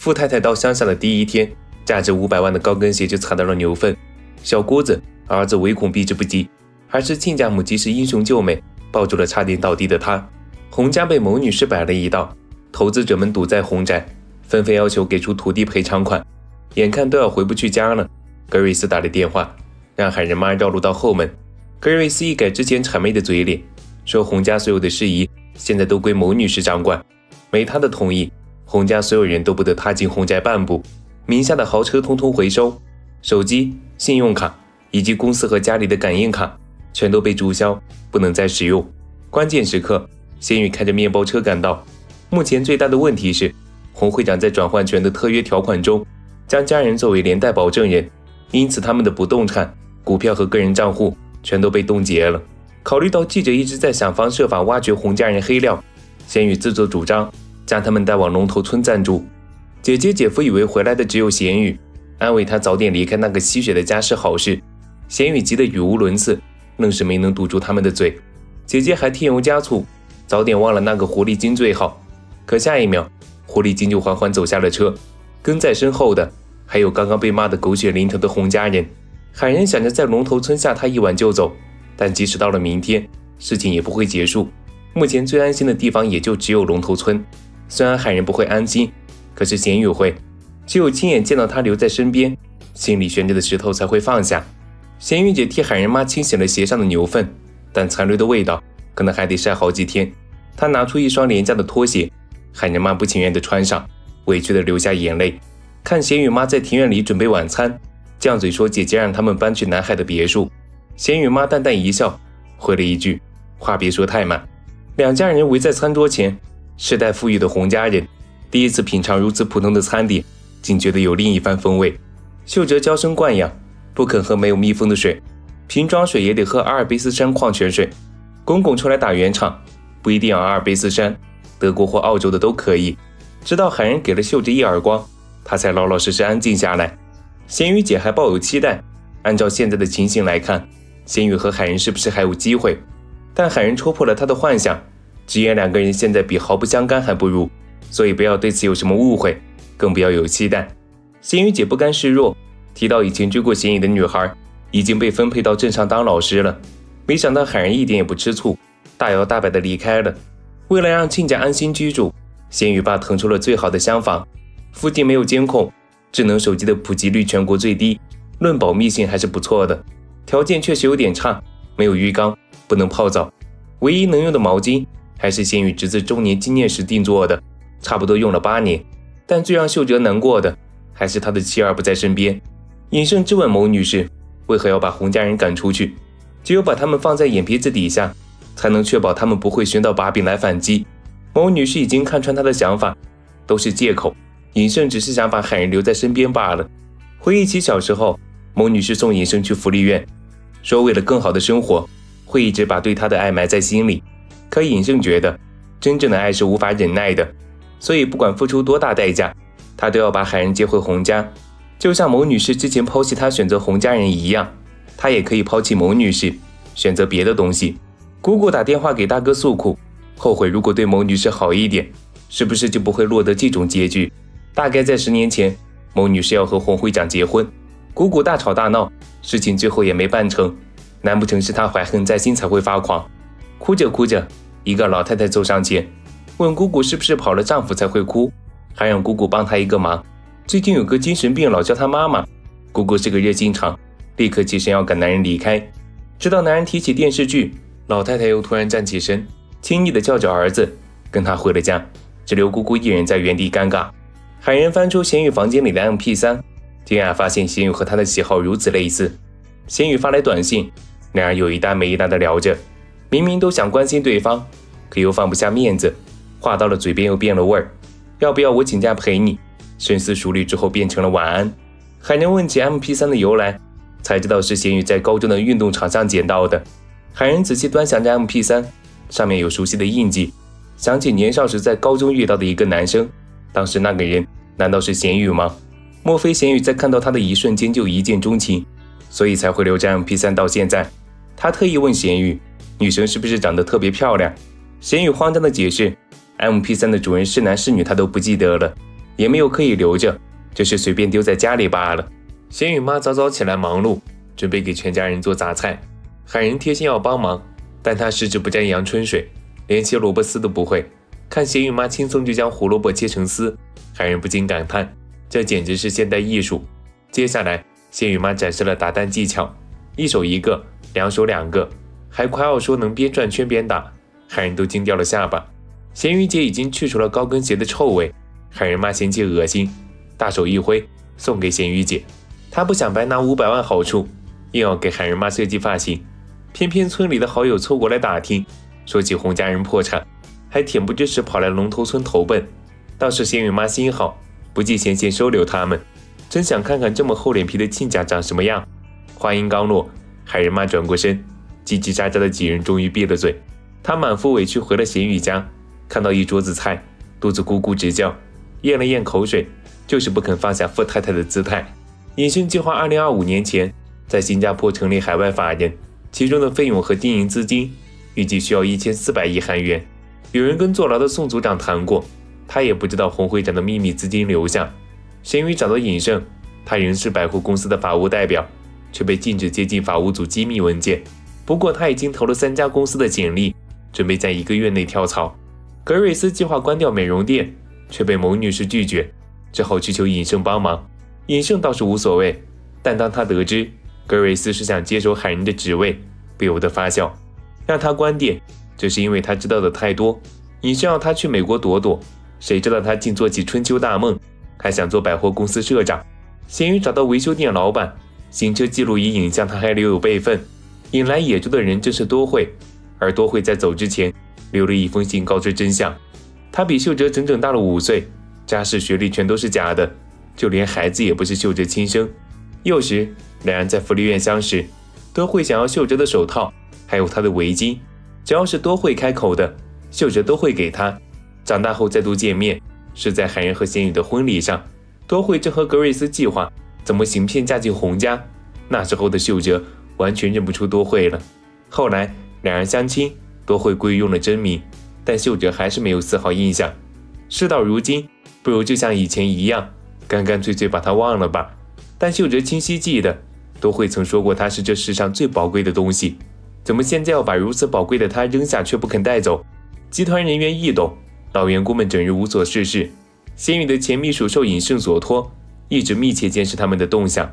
富太太到乡下的第一天，价值五百万的高跟鞋就踩到了牛粪。小姑子儿子唯恐避之不及，还是亲家母及时英雄救美，抱住了差点倒地的她。洪家被某女士摆了一道，投资者们堵在洪宅，纷纷要求给出土地赔偿款，眼看都要回不去家了。格瑞斯打了电话，让海人妈绕路到后门。格瑞斯一改之前谄媚的嘴脸，说洪家所有的事宜现在都归某女士掌管，没她的同意。洪家所有人都不得踏进洪宅半步，名下的豪车通通回收，手机、信用卡以及公司和家里的感应卡全都被注销，不能再使用。关键时刻，贤宇开着面包车赶到。目前最大的问题是，洪会长在转换权的特约条款中，将家人作为连带保证人，因此他们的不动产、股票和个人账户全都被冻结了。考虑到记者一直在想方设法挖掘洪家人黑料，贤宇自作主张。将他们带往龙头村暂住。姐姐姐夫以为回来的只有贤宇，安慰他早点离开那个吸血的家是好事。贤宇急得语无伦次，愣是没能堵住他们的嘴。姐姐还添油加醋，早点忘了那个狐狸精最好。可下一秒，狐狸精就缓缓走下了车，跟在身后的还有刚刚被骂得狗血淋头的洪家人。海人想着在龙头村下他一晚就走，但即使到了明天，事情也不会结束。目前最安心的地方也就只有龙头村。虽然海人不会安心，可是贤宇会，只有亲眼见到他留在身边，心里悬着的石头才会放下。贤宇姐替海人妈清洗了鞋上的牛粪，但残留的味道可能还得晒好几天。她拿出一双廉价的拖鞋，海人妈不情愿地穿上，委屈地流下眼泪。看贤宇妈在庭院里准备晚餐，犟嘴说姐姐让他们搬去南海的别墅。贤宇妈淡淡一笑，回了一句：“话别说太满。”两家人围在餐桌前。世代富裕的洪家人第一次品尝如此普通的餐点，竟觉得有另一番风味。秀哲娇生惯养，不肯喝没有密封的水，瓶装水也得喝阿尔卑斯山矿泉水。公公出来打圆场，不一定要阿尔卑斯山，德国或澳洲的都可以。直到海人给了秀哲一耳光，他才老老实实安静下来。咸鱼姐还抱有期待，按照现在的情形来看，咸鱼和海人是不是还有机会？但海人戳破了他的幻想。直言两个人现在比毫不相干还不如，所以不要对此有什么误会，更不要有期待。咸鱼姐不甘示弱，提到以前追过咸鱼的女孩已经被分配到镇上当老师了。没想到海人一点也不吃醋，大摇大摆的离开了。为了让亲家安心居住，咸鱼爸腾出了最好的厢房，附近没有监控，智能手机的普及率全国最低，论保密性还是不错的。条件确实有点差，没有浴缸，不能泡澡，唯一能用的毛巾。还是先与侄子周年纪念时定做的，差不多用了八年。但最让秀哲难过的，还是他的妻儿不在身边。尹胜质问某女士，为何要把洪家人赶出去？只有把他们放在眼皮子底下，才能确保他们不会寻到把柄来反击。某女士已经看穿他的想法，都是借口。尹胜只是想把海人留在身边罢了。回忆起小时候，某女士送尹胜去福利院，说为了更好的生活，会一直把对他的爱埋在心里。可尹胜觉得，真正的爱是无法忍耐的，所以不管付出多大代价，他都要把海人接回洪家。就像某女士之前抛弃他选择洪家人一样，他也可以抛弃某女士，选择别的东西。姑姑打电话给大哥诉苦，后悔如果对某女士好一点，是不是就不会落得这种结局？大概在十年前，某女士要和洪会长结婚，姑姑大吵大闹，事情最后也没办成。难不成是她怀恨在心才会发狂？哭着哭着。一个老太太走上前，问姑姑是不是跑了丈夫才会哭，还让姑姑帮她一个忙。最近有个精神病，老叫她妈妈。姑姑是个热心肠，立刻起身要赶男人离开。直到男人提起电视剧，老太太又突然站起身，轻易的叫着儿子，跟他回了家，只留姑姑一人在原地尴尬。海人翻出咸鱼房间里的 MP3，惊讶发现咸鱼和他的喜好如此类似。咸鱼发来短信，两人有一搭没一搭的聊着。明明都想关心对方，可又放不下面子，话到了嘴边又变了味儿。要不要我请假陪你？深思熟虑之后变成了晚安。海人问起 MP3 的由来，才知道是咸鱼在高中的运动场上捡到的。海人仔细端详着 MP3，上面有熟悉的印记，想起年少时在高中遇到的一个男生。当时那个人难道是咸鱼吗？莫非咸鱼在看到他的一瞬间就一见钟情，所以才会留着 MP3 到现在？他特意问咸鱼。女神是不是长得特别漂亮？咸鱼慌张的解释：“M P 三的主人是男是女，他都不记得了，也没有刻意留着，就是随便丢在家里罢了。贤宇妈早早起来忙碌，准备给全家人做杂菜。海人贴心要帮忙，但他十指不沾阳春水，连切萝卜丝都不会。看贤宇妈轻松就将胡萝卜切成丝，海人不禁感叹：这简直是现代艺术。接下来，贤宇妈展示了打蛋技巧，一手一个，两手两个，还夸耀说能边转圈边打，海人都惊掉了下巴。咸鱼姐已经去除了高跟鞋的臭味，海人妈嫌弃恶心，大手一挥送给咸鱼姐。她不想白拿五百万好处，硬要给海人妈设计发型。偏偏村里的好友凑过来打听，说起洪家人破产。还恬不知耻跑来龙头村投奔，倒是咸鱼妈心好，不计前嫌收留他们。真想看看这么厚脸皮的亲家长什么样。话音刚落，海人妈转过身，叽叽喳喳的几人终于闭了嘴。他满腹委屈回了贤宇家，看到一桌子菜，肚子咕咕直叫，咽了咽口水，就是不肯放下富太太的姿态。隐身计划二零二五年前在新加坡成立海外法人，其中的费用和经营资金预计需要一千四百亿韩元。有人跟坐牢的宋组长谈过，他也不知道洪会长的秘密资金流向。咸鱼找到尹胜，他仍是百货公司的法务代表，却被禁止接近法务组机密文件。不过他已经投了三家公司的简历，准备在一个月内跳槽。格瑞斯计划关掉美容店，却被某女士拒绝，只好去求尹胜帮忙。尹胜倒是无所谓，但当他得知格瑞斯是想接手海人的职位，不由得发笑，让他关店。这是因为他知道的太多，尹胜要他去美国躲躲，谁知道他竟做起春秋大梦，还想做百货公司社长。咸鱼找到维修店老板，行车记录仪影像他还留有备份。引来野猪的人正是多惠，而多惠在走之前留了一封信告知真相。他比秀哲整整大了五岁，家世学历全都是假的，就连孩子也不是秀哲亲生。幼时两人在福利院相识，多惠想要秀哲的手套，还有他的围巾。只要是多惠开口的，秀哲都会给他。长大后再度见面，是在海人和贤宇的婚礼上。多惠正和格瑞斯计划怎么行骗嫁进洪家。那时候的秀哲完全认不出多惠了。后来两人相亲，多惠故意用了真名，但秀哲还是没有丝毫印象。事到如今，不如就像以前一样，干干脆脆把他忘了吧。但秀哲清晰记得，多惠曾说过他是这世上最宝贵的东西。怎么现在要把如此宝贵的他扔下，却不肯带走？集团人员异动，老员工们整日无所事事。仙宇的前秘书受尹胜所托，一直密切监视他们的动向。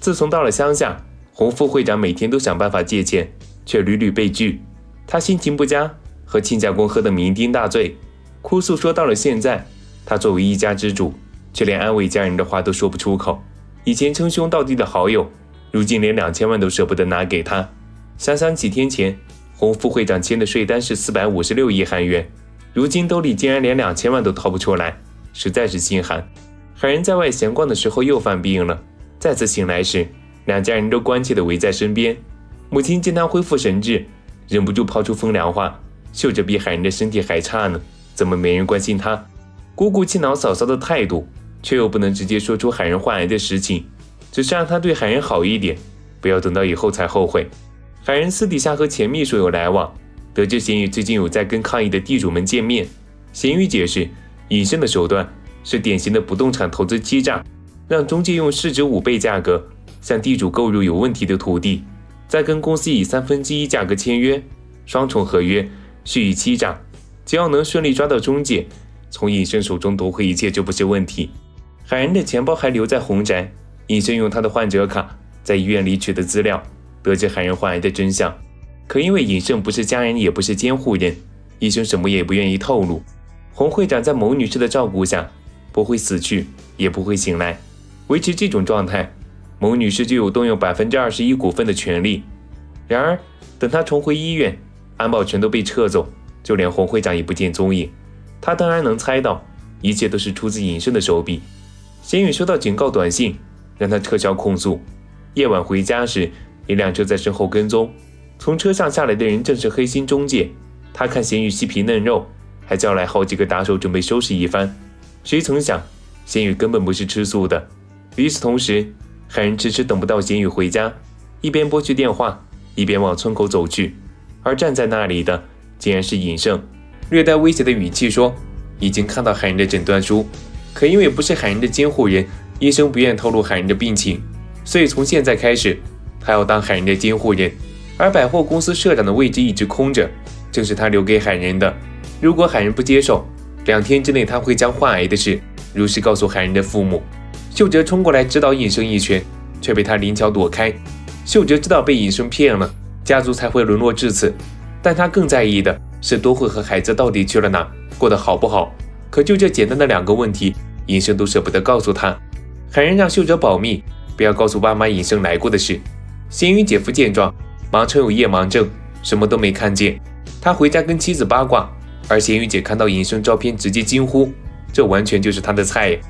自从到了乡下，洪副会长每天都想办法借钱，却屡屡被拒。他心情不佳，和亲家公喝得酩酊大醉，哭诉说到了现在，他作为一家之主，却连安慰家人的话都说不出口。以前称兄道弟的好友，如今连两千万都舍不得拿给他。想想几天前，洪副会长签的税单是四百五十六亿韩元，如今兜里竟然连两千万都掏不出来，实在是心寒。海人在外闲逛的时候又犯病了，再次醒来时，两家人都关切地围在身边。母亲见他恢复神智，忍不住抛出风凉话：“秀着比海人的身体还差呢，怎么没人关心他？”姑姑气恼嫂嫂的态度，却又不能直接说出海人患癌的实情，只是让他对海人好一点，不要等到以后才后悔。海人私底下和前秘书有来往，得知贤宇最近有在跟抗议的地主们见面。贤宇解释，隐身的手段是典型的不动产投资欺诈，让中介用市值五倍价格向地主购入有问题的土地，再跟公司以三分之一价格签约，双重合约，蓄意欺诈。只要能顺利抓到中介，从尹胜手中夺回一切就不是问题。海人的钱包还留在洪宅，尹胜用他的患者卡在医院里取的资料。得知海人患癌的真相，可因为尹胜不是家人，也不是监护人，医生什么也不愿意透露。洪会长在某女士的照顾下，不会死去，也不会醒来，维持这种状态，某女士就有动用百分之二十一股份的权利。然而，等她重回医院，安保全都被撤走，就连洪会长也不见踪影。他当然能猜到，一切都是出自隐身的手笔。贤宇收到警告短信，让他撤销控诉。夜晚回家时。一辆车在身后跟踪，从车上下来的人正是黑心中介。他看贤宇细皮嫩肉，还叫来好几个打手准备收拾一番。谁曾想，贤宇根本不是吃素的。与此同时，海人迟迟等不到贤宇回家，一边拨去电话，一边往村口走去。而站在那里的，竟然是尹胜，略带威胁的语气说：“已经看到海人的诊断书，可因为不是海人的监护人，医生不愿透露海人的病情，所以从现在开始，他要当海人的监护人。而百货公司社长的位置一直空着，正是他留给海人的。如果海人不接受，两天之内他会将患癌的事如实告诉海人的父母。秀哲冲过来指导尹生一拳，却被他灵巧躲开。秀哲知道被尹生骗了，家族才会沦落至此，但他更在意的是多惠和孩子到底去了哪，过得好不好。可就这简单的两个问题，尹生都舍不得告诉他。海人让秀哲保密，不要告诉爸妈尹生来过的事。咸鱼姐夫见状。忙称有夜盲症，什么都没看见。他回家跟妻子八卦，而咸鱼姐看到尹胜照片，直接惊呼：“这完全就是他的菜！”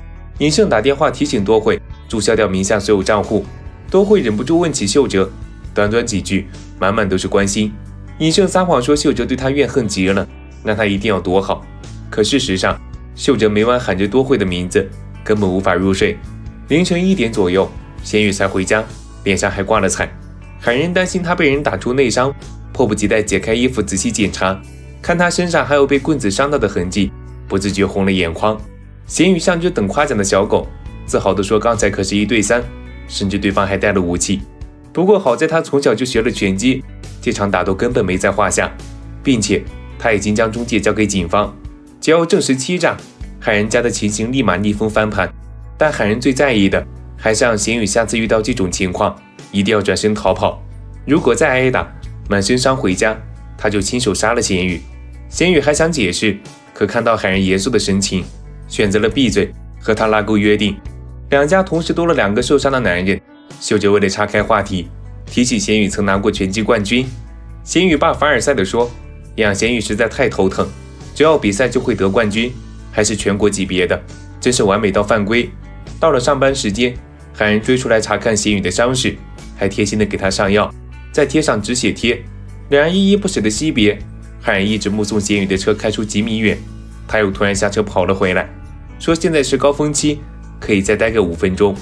尹胜打电话提醒多惠注销掉名下所有账户。多惠忍不住问起秀哲，短短几句，满满都是关心。尹胜撒谎说秀哲对他怨恨极了，那他一定要躲好。可事实上，秀哲每晚喊着多惠的名字，根本无法入睡。凌晨一点左右，贤宇才回家，脸上还挂了彩。海人担心他被人打出内伤，迫不及待解开衣服仔细检查，看他身上还有被棍子伤到的痕迹，不自觉红了眼眶。咸鱼像只等夸奖的小狗，自豪地说：“刚才可是一对三，甚至对方还带了武器。不过好在他从小就学了拳击，这场打斗根本没在话下，并且他已经将中介交给警方，只要证实欺诈，海人家的情形立马逆风翻盘。但海人最在意的还是让咸鱼下次遇到这种情况。”一定要转身逃跑。如果再挨打，满身伤回家，他就亲手杀了咸鱼。咸鱼还想解释，可看到海人严肃的神情，选择了闭嘴，和他拉钩约定。两家同时多了两个受伤的男人。秀哲为了岔开话题，提起咸宇曾拿过拳击冠军。咸宇爸凡尔赛地说：“养咸宇实在太头疼，只要比赛就会得冠军，还是全国级别的，真是完美到犯规。”到了上班时间，海人追出来查看咸宇的伤势。还贴心的给他上药，再贴上止血贴，两人依依不舍的惜别。汉人一直目送咸宇的车开出几米远，他又突然下车跑了回来，说现在是高峰期，可以再待个五分钟。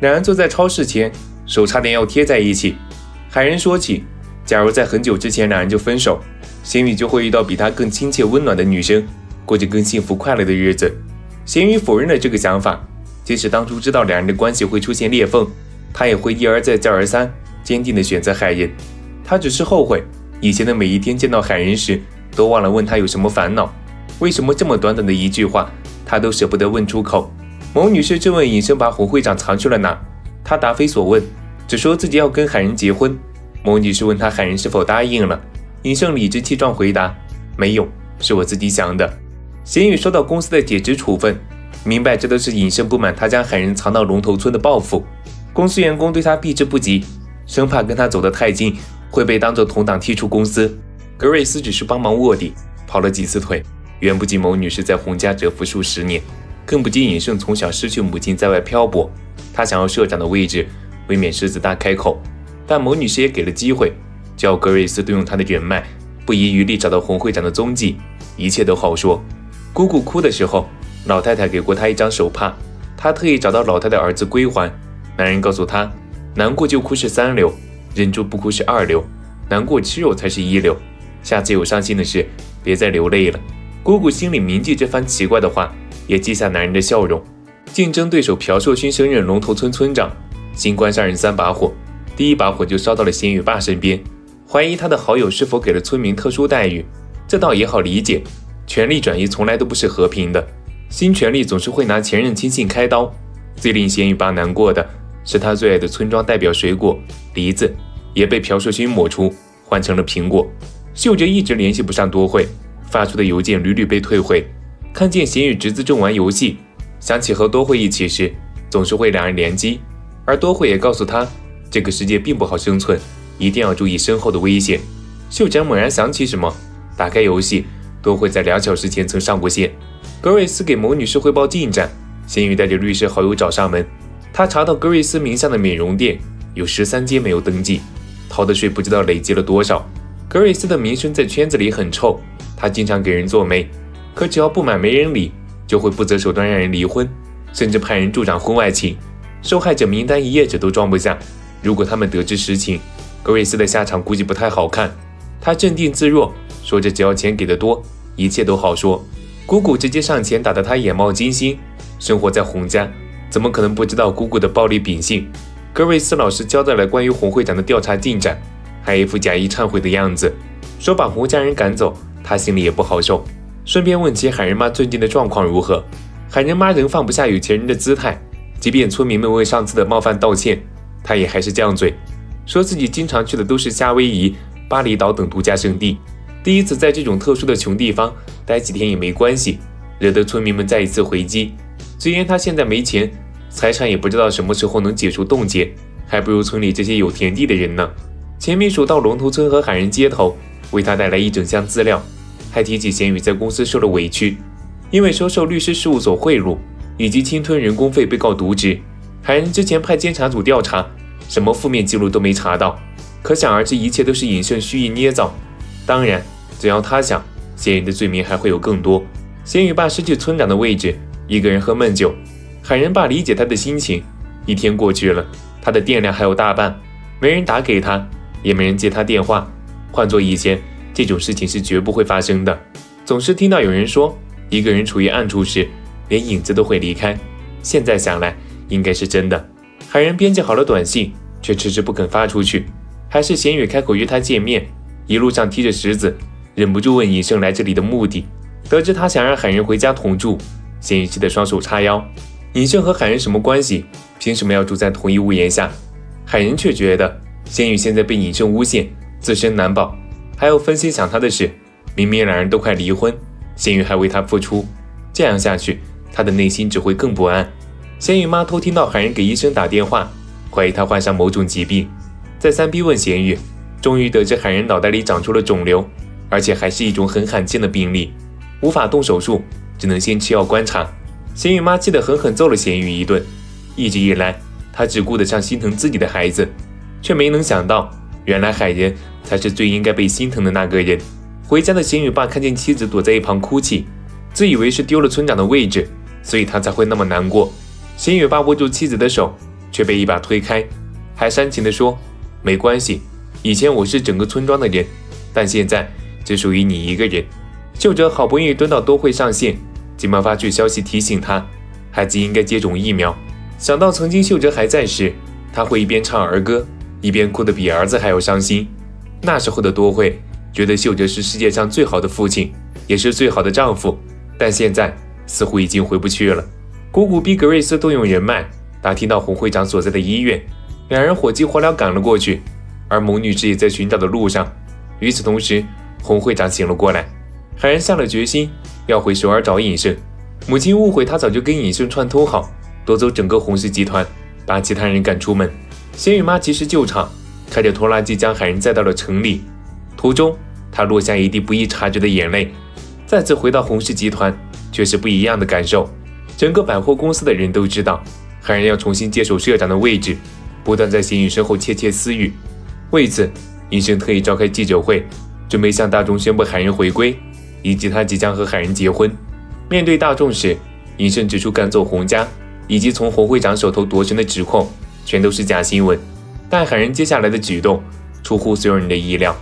两人坐在超市前，手差点要贴在一起。海人说起，假如在很久之前两人就分手，咸鱼就会遇到比他更亲切温暖的女生，过着更幸福快乐的日子。咸鱼否认了这个想法，即使当初知道两人的关系会出现裂缝。他也会一而再、再而三、坚定地选择海人。他只是后悔以前的每一天见到海人时，都忘了问他有什么烦恼。为什么这么短短的一句话，他都舍不得问出口？某女士质问尹生把胡会长藏去了哪，他答非所问，只说自己要跟海人结婚。某女士问他海人是否答应了，尹胜理直气壮回答：“没有，是我自己想的。”咸宇收到公司的解职处分，明白这都是尹胜不满他将海人藏到龙头村的报复。公司员工对他避之不及，生怕跟他走得太近会被当作同党踢出公司。格瑞斯只是帮忙卧底，跑了几次腿，远不及某女士在洪家蛰伏数十年，更不及尹胜从小失去母亲在外漂泊。他想要社长的位置，未免狮子大开口。但某女士也给了机会，叫格瑞斯动用他的人脉，不遗余力找到洪会长的踪迹，一切都好说。姑姑哭的时候，老太太给过他一张手帕，他特意找到老太太儿子归还。男人告诉他：“难过就哭是三流，忍住不哭是二流，难过吃肉才是一流。下次有伤心的事，别再流泪了。”姑姑心里铭记这番奇怪的话，也记下男人的笑容。竞争对手朴硕勋升任龙头村村长，新官上任三把火，第一把火就烧到了仙雨爸身边，怀疑他的好友是否给了村民特殊待遇。这倒也好理解，权力转移从来都不是和平的，新权力总是会拿前任亲信开刀。最令仙雨爸难过的。是他最爱的村庄代表水果梨子，也被朴硕勋抹除，换成了苹果。秀哲一直联系不上多惠，发出的邮件屡屡被退回。看见贤与侄子正玩游戏，想起和多惠一起时，总是会两人联机。而多惠也告诉他，这个世界并不好生存，一定要注意身后的危险。秀珍猛然想起什么，打开游戏，多惠在两小时前曾上过线。格瑞斯给某女士汇报进展，贤宇带着律师好友找上门。他查到格瑞斯名下的美容店有十三间没有登记，逃的税不知道累积了多少。格瑞斯的名声在圈子里很臭，他经常给人做媒，可只要不满没人理，就会不择手段让人离婚，甚至派人助长婚外情。受害者名单一页纸都装不下。如果他们得知实情，格瑞斯的下场估计不太好看。他镇定自若，说着只要钱给的多，一切都好说。姑姑直接上前打得他眼冒金星。生活在洪家，怎么可能不知道姑姑的暴力秉性？格瑞斯老师交代了关于洪会长的调查进展，还一副假意忏悔的样子，说把洪家人赶走，他心里也不好受。顺便问起海人妈最近的状况如何，海人妈仍放不下有钱人的姿态，即便村民们为上次的冒犯道歉，她也还是犟嘴，说自己经常去的都是夏威夷、巴厘岛等度假胜地，第一次在这种特殊的穷地方待几天也没关系，惹得村民们再一次回击。虽然他现在没钱。财产也不知道什么时候能解除冻结，还不如村里这些有田地的人呢。钱秘书到龙头村和海人接头，为他带来一整箱资料，还提起贤宇在公司受了委屈，因为收受律师事务所贿赂以及侵吞人工费被告渎职。海人之前派监察组调查，什么负面记录都没查到，可想而知一切都是尹胜蓄意捏造。当然，只要他想，嫌疑的罪名还会有更多。贤宇爸失去村长的位置，一个人喝闷酒。海人爸理解他的心情。一天过去了，他的电量还有大半，没人打给他，也没人接他电话。换做以前，这种事情是绝不会发生的。总是听到有人说，一个人处于暗处时，连影子都会离开。现在想来，应该是真的。海人编辑好了短信，却迟迟不肯发出去。还是贤宇开口约他见面，一路上提着石子，忍不住问尹胜来这里的目的。得知他想让海人回家同住，贤宇气得双手叉腰。尹胜和海人什么关系？凭什么要住在同一屋檐下？海人却觉得贤宇现在被尹胜诬陷，自身难保，还要分心想他的事。明明两人都快离婚，仙宇还为他付出，这样下去，他的内心只会更不安。仙宇妈偷听到海人给医生打电话，怀疑他患上某种疾病，再三逼问贤宇，终于得知海人脑袋里长出了肿瘤，而且还是一种很罕见的病例，无法动手术，只能先吃药观察。贤宇妈气得狠狠揍了贤宇一顿。一直以来，她只顾得上心疼自己的孩子，却没能想到，原来海人才是最应该被心疼的那个人。回家的贤宇爸看见妻子躲在一旁哭泣，自以为是丢了村长的位置，所以他才会那么难过。贤宇爸握住妻子的手，却被一把推开，还煽情地说：“没关系，以前我是整个村庄的人，但现在只属于你一个人。”秀哲好不容易蹲到都会上线。急忙发去消息提醒他，孩子应该接种疫苗。想到曾经秀哲还在时，他会一边唱儿歌，一边哭得比儿子还要伤心。那时候的多惠觉得秀哲是世界上最好的父亲，也是最好的丈夫。但现在似乎已经回不去了。姑姑逼格瑞斯动用人脉，打听到洪会长所在的医院，两人火急火燎赶了过去。而蒙女士也在寻找的路上。与此同时，洪会长醒了过来，海人下了决心。要回首尔找尹胜，母亲误会他早就跟尹胜串通好，夺走整个洪氏集团，把其他人赶出门。贤宇妈及时救场，开着拖拉机将海人载到了城里。途中，他落下一滴不易察觉的眼泪。再次回到洪氏集团，却是不一样的感受。整个百货公司的人都知道，海人要重新接手社长的位置，不断在贤宇身后窃窃私语。为此，尹胜特意召开记者会，准备向大众宣布海人回归。以及他即将和海人结婚。面对大众时，尹胜指出赶走洪家以及从洪会长手头夺权的指控全都是假新闻。但海人接下来的举动出乎所有人的意料，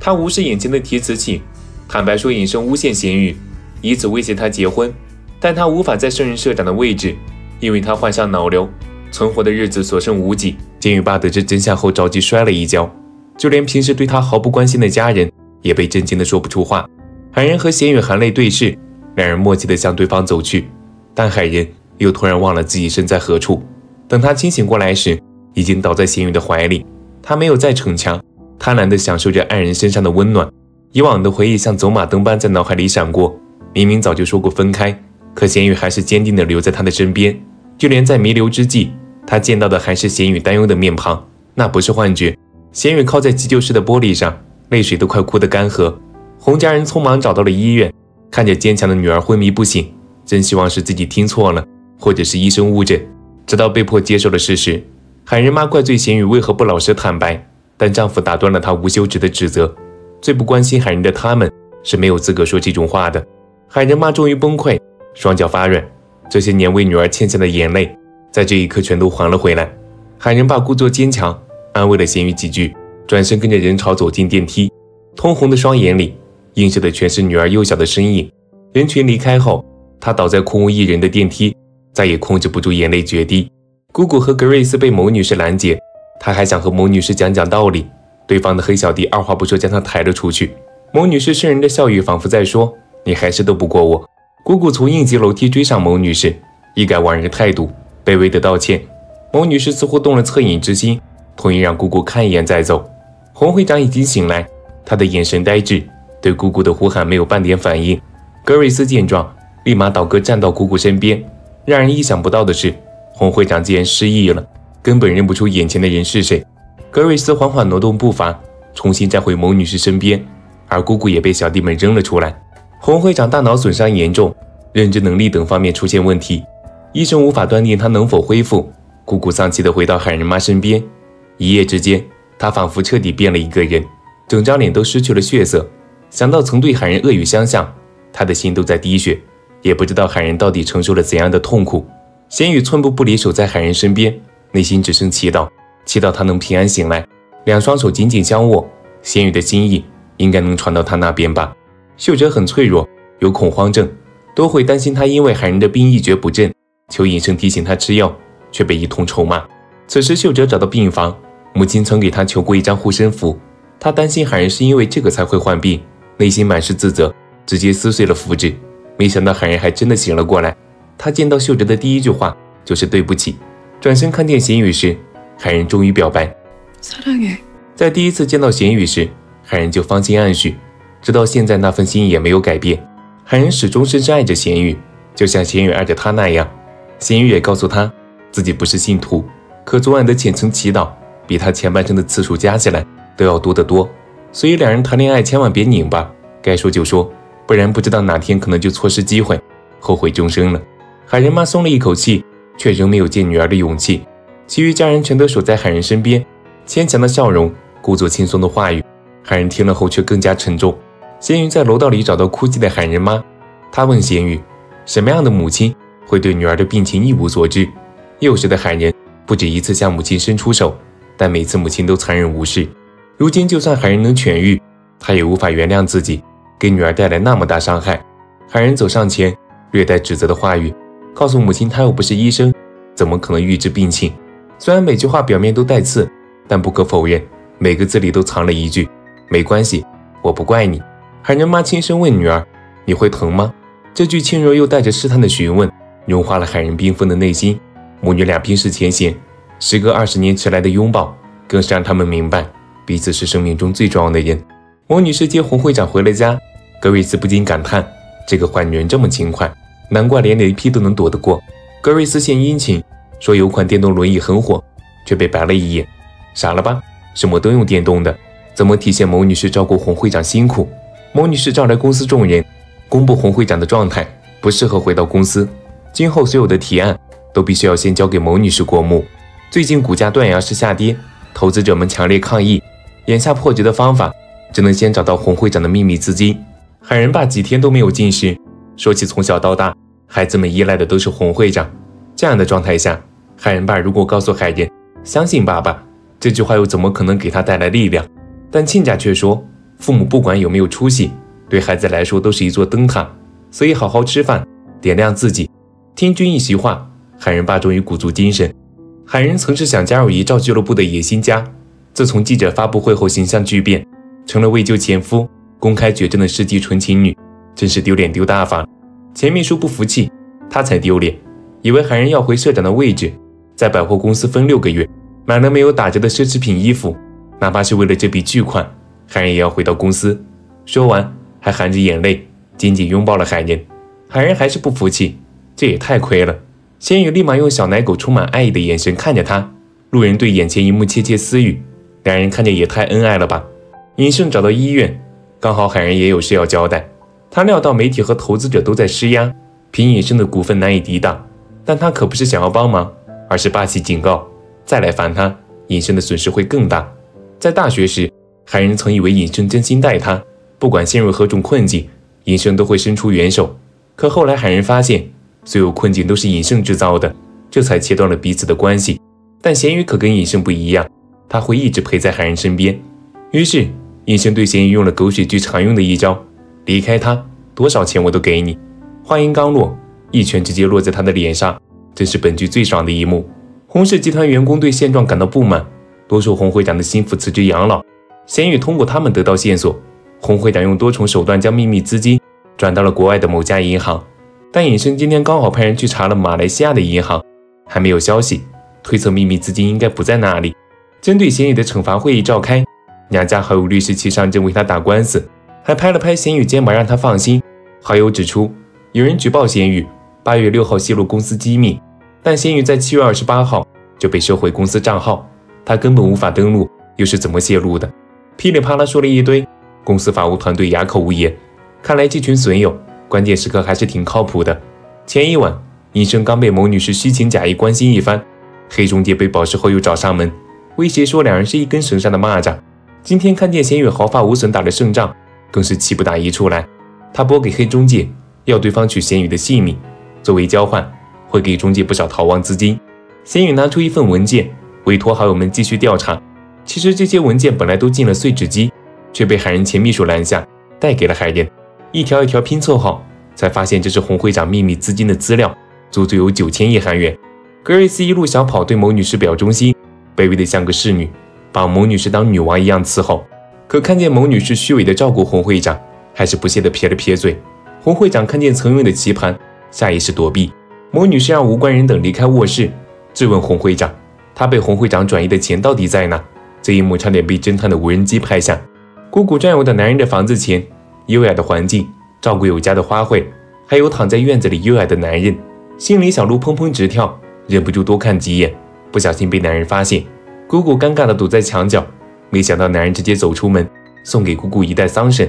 他无视眼前的提词器，坦白说引申诬陷贤宇，以此威胁他结婚。但他无法再胜任社长的位置，因为他患上脑瘤，存活的日子所剩无几。贤宇爸得知真相后着急摔了一跤，就连平时对他毫不关心的家人也被震惊的说不出话。海人和贤宇含泪对视，两人默契的向对方走去，但海人又突然忘了自己身在何处。等他清醒过来时，已经倒在贤宇的怀里。他没有再逞强，贪婪地享受着爱人身上的温暖。以往的回忆像走马灯般在脑海里闪过。明明早就说过分开，可贤宇还是坚定地留在他的身边。就连在弥留之际，他见到的还是贤宇担忧的面庞，那不是幻觉。贤宇靠在急救室的玻璃上，泪水都快哭得干涸。洪家人匆忙找到了医院，看着坚强的女儿昏迷不醒，真希望是自己听错了，或者是医生误诊。直到被迫接受了事实，海人妈怪罪贤宇为何不老实坦白，但丈夫打断了她无休止的指责。最不关心海人的他们是没有资格说这种话的。海人妈终于崩溃，双脚发软，这些年为女儿欠下的眼泪，在这一刻全都还了回来。海人爸故作坚强，安慰了贤宇几句，转身跟着人潮走进电梯，通红的双眼里。映射的全是女儿幼小的身影。人群离开后，他倒在空无一人的电梯，再也控制不住眼泪决堤。姑姑和格瑞斯被某女士拦截，她还想和某女士讲讲道理，对方的黑小弟二话不说将她抬了出去。某女士渗人的笑语仿佛在说：“你还是斗不过我。”姑姑从应急楼梯追上某女士，一改往日态度，卑微的道歉。某女士似乎动了恻隐之心，同意让姑姑看一眼再走。洪会长已经醒来，他的眼神呆滞，对姑姑的呼喊没有半点反应。格瑞斯见状，立马倒戈站到姑姑身边。让人意想不到的是，洪会长竟然失忆了，根本认不出眼前的人是谁。格瑞斯缓缓挪动步伐，重新站回某女士身边，而姑姑也被小弟们扔了出来。洪会长大脑损伤严重，认知能力等方面出现问题，医生无法断定他能否恢复。姑姑丧气地回到海人妈身边，一夜之间，她仿佛彻底变了一个人，整张脸都失去了血色。想到曾对海人恶语相向。他的心都在滴血，也不知道海人到底承受了怎样的痛苦。贤宇寸步不离守在海人身边，内心只剩祈祷，祈祷他能平安醒来。两双手紧紧相握，贤宇的心意应该能传到他那边吧。秀哲很脆弱，有恐慌症，多会担心他因为海人的病一蹶不振，求尹生提醒他吃药，却被一通臭骂。此时秀哲找到病房，母亲曾给他求过一张护身符，他担心海人是因为这个才会患病，内心满是自责。直接撕碎了符纸，没想到海人还真的醒了过来。他见到秀哲的第一句话就是对不起。转身看见贤宇时，海人终于表白。在第一次见到贤宇时，海人就芳心暗许，直到现在那份心意也没有改变。海人始终深深爱着贤宇，就像贤宇爱着他那样。贤宇也告诉他，自己不是信徒，可昨晚的虔诚祈祷比他前半生的次数加起来都要多得多。所以两人谈恋爱千万别拧巴，该说就说。不然不知道哪天可能就错失机会，后悔终生了。海人妈松了一口气，却仍没有见女儿的勇气。其余家人全都守在海人身边，牵强的笑容，故作轻松的话语。海人听了后却更加沉重。咸鱼在楼道里找到哭泣的海人妈，他问咸鱼：什么样的母亲会对女儿的病情一无所知？幼时的海人不止一次向母亲伸出手，但每次母亲都残忍无视。如今就算海人能痊愈，他也无法原谅自己。给女儿带来那么大伤害，海人走上前，略带指责的话语，告诉母亲他又不是医生，怎么可能预知病情？虽然每句话表面都带刺，但不可否认，每个字里都藏了一句没关系，我不怪你。海人妈轻声问女儿：“你会疼吗？”这句轻柔又带着试探的询问，融化了海人冰封的内心。母女俩冰释前嫌，时隔二十年迟来的拥抱，更是让他们明白彼此是生命中最重要的人。王女士接洪会长回了家，格瑞斯不禁感叹：这个坏女人这么勤快，难怪连雷劈都能躲得过。格瑞斯献殷勤，说有款电动轮椅很火，却被白了一眼。傻了吧？什么都用电动的，怎么体现某女士照顾洪会长辛苦？某女士召来公司众人，公布洪会长的状态，不适合回到公司，今后所有的提案都必须要先交给某女士过目。最近股价断崖式下跌，投资者们强烈抗议，眼下破局的方法。只能先找到洪会长的秘密资金。海人爸几天都没有进食，说起从小到大，孩子们依赖的都是洪会长。这样的状态下，海人爸如果告诉海人相信爸爸，这句话又怎么可能给他带来力量？但亲家却说，父母不管有没有出息，对孩子来说都是一座灯塔，所以好好吃饭，点亮自己。听君一席话，海人爸终于鼓足精神。海人曾是想加入遗照俱乐部的野心家，自从记者发布会后形象巨变。成了为救前夫公开绝症的世纪纯情女，真是丢脸丢大发了。钱秘书不服气，他才丢脸，以为海人要回社长的位置，在百货公司分六个月，买了没有打折的奢侈品衣服，哪怕是为了这笔巨款，海人也要回到公司。说完，还含着眼泪紧紧拥抱了海人。海人还是不服气，这也太亏了。仙羽立马用小奶狗充满爱意的眼神看着他。路人对眼前一幕窃窃私语，两人看着也太恩爱了吧。尹胜找到医院，刚好海人也有事要交代。他料到媒体和投资者都在施压，凭尹胜的股份难以抵挡。但他可不是想要帮忙，而是霸气警告：再来烦他，尹胜的损失会更大。在大学时，海人曾以为尹胜真心待他，不管陷入何种困境，尹胜都会伸出援手。可后来海人发现，所有困境都是尹胜制造的，这才切断了彼此的关系。但咸鱼可跟尹胜不一样，他会一直陪在海人身边。于是。尹生对咸鱼用了狗血剧常用的一招：离开他，多少钱我都给你。话音刚落，一拳直接落在他的脸上，这是本剧最爽的一幕。洪氏集团员工对现状感到不满，多数洪会长的心腹辞职养老。贤宇通过他们得到线索，洪会长用多重手段将秘密资金转到了国外的某家银行。但尹生今天刚好派人去查了马来西亚的银行，还没有消息，推测秘密资金应该不在那里。针对贤宇的惩罚会议召开，娘家好友律师齐上阵为他打官司，还拍了拍贤宇肩膀让他放心。好友指出，有人举报贤宇八月六号泄露公司机密。但贤宇在七月二十八号就被收回公司账号，他根本无法登录，又是怎么泄露的？噼里啪啦说了一堆，公司法务团队哑口无言。看来这群损友关键时刻还是挺靠谱的。前一晚，医生刚被某女士虚情假意关心一番，黑中介被保释后又找上门，威胁说两人是一根绳上的蚂蚱。今天看见贤宇毫发无损打了胜仗，更是气不打一处来。他拨给黑中介，要对方取贤宇的性命，作为交换。会给中介不少逃亡资金。贤宇拿出一份文件，委托好友们继续调查。其实这些文件本来都进了碎纸机，却被海人前秘书拦下，带给了海人。一条一条拼凑好，才发现这是洪会长秘密资金的资料，足足有九千亿韩元。格瑞斯一路小跑，对某女士表忠心，卑微的像个侍女，把某女士当女王一样伺候。可看见某女士虚伪的照顾洪会长，还是不屑的撇了撇嘴。洪会长看见曾用的棋盘，下意识躲避。某女士让无关人等离开卧室，质问洪会长：“他被洪会长转移的钱到底在哪？”这一幕差点被侦探的无人机拍下。姑姑占有的男人的房子前，优雅的环境，照顾有加的花卉，还有躺在院子里优雅的男人，心里小鹿砰砰直跳，忍不住多看几眼。不小心被男人发现，姑姑尴尬的躲在墙角。没想到男人直接走出门，送给姑姑一袋桑葚。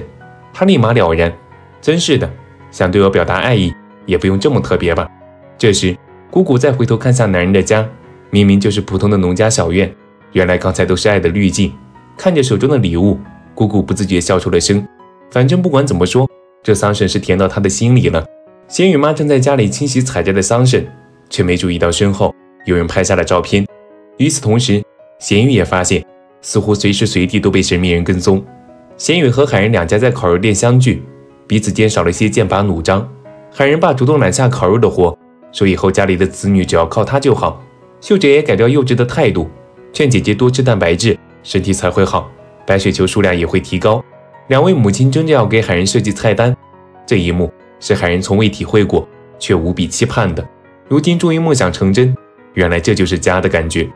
她立马了然：“真是的，想对我表达爱意，也不用这么特别吧。”这时，姑姑再回头看向男人的家，明明就是普通的农家小院，原来刚才都是爱的滤镜。看着手中的礼物，姑姑不自觉笑出了声。反正不管怎么说，这桑葚是甜到她的心里了。贤宇妈正在家里清洗采摘的桑葚，却没注意到身后有人拍下了照片。与此同时，贤宇也发现，似乎随时随地都被神秘人跟踪。贤宇和海人两家在烤肉店相聚，彼此间少了些剑拔弩张。海人爸主动揽下烤肉的活。说以后家里的子女只要靠他就好。秀哲也改掉幼稚的态度，劝姐姐多吃蛋白质，身体才会好，白血球数量也会提高。两位母亲争着要给海人设计菜单，这一幕是海人从未体会过，却无比期盼的。如今终于梦想成真，原来这就是家的感觉。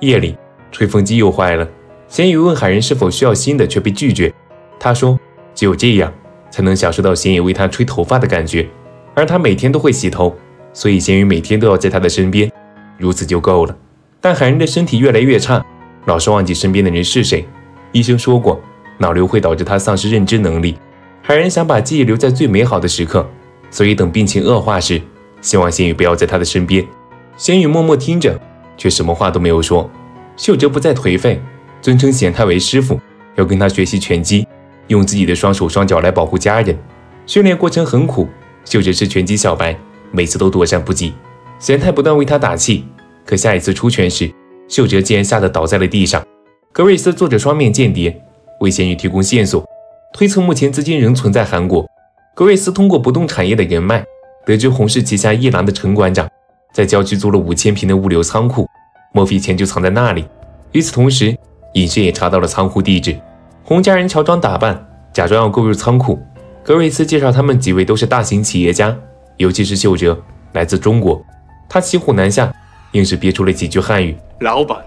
夜里，吹风机又坏了，贤宇问海人是否需要新的，却被拒绝。他说，只有这样才能享受到贤宇为他吹头发的感觉，而他每天都会洗头。所以贤宇每天都要在他的身边，如此就够了。但海人的身体越来越差，老是忘记身边的人是谁。医生说过，脑瘤会导致他丧失认知能力。海人想把记忆留在最美好的时刻，所以等病情恶化时，希望贤宇不要在他的身边。贤宇默默听着，却什么话都没有说。秀哲不再颓废，尊称贤太为师傅，要跟他学习拳击，用自己的双手双脚来保护家人。训练过程很苦，秀哲是拳击小白。每次都躲闪不及，贤太不断为他打气。可下一次出拳时，秀哲竟然吓得倒在了地上。格瑞斯做着双面间谍，为贤宇提供线索，推测目前资金仍存在韩国。格瑞斯通过不动产业的人脉，得知洪氏旗下一郎的陈馆长在郊区租了五千平的物流仓库，莫非钱就藏在那里？与此同时，尹氏也查到了仓库地址。洪家人乔装打扮，假装要购入仓库。格瑞斯介绍他们几位都是大型企业家。尤其是秀哲来自中国，他骑虎难下，硬是憋出了几句汉语。老板，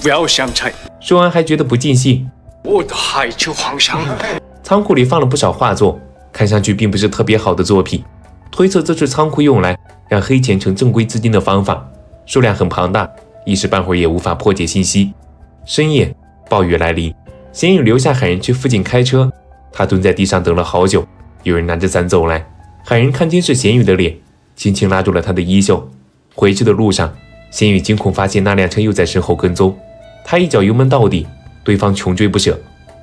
不要香菜。说完还觉得不尽兴。我的海球皇上。仓库里放了不少画作，看上去并不是特别好的作品。推测这是仓库用来让黑钱成正规资金的方法，数量很庞大，一时半会儿也无法破解信息。深夜，暴雨来临，贤宇留下海人去附近开车，他蹲在地上等了好久，有人拿着伞走来。海人看清是贤宇的脸，轻轻拉住了他的衣袖。回去的路上，贤宇惊恐发现那辆车又在身后跟踪，他一脚油门到底，对方穷追不舍，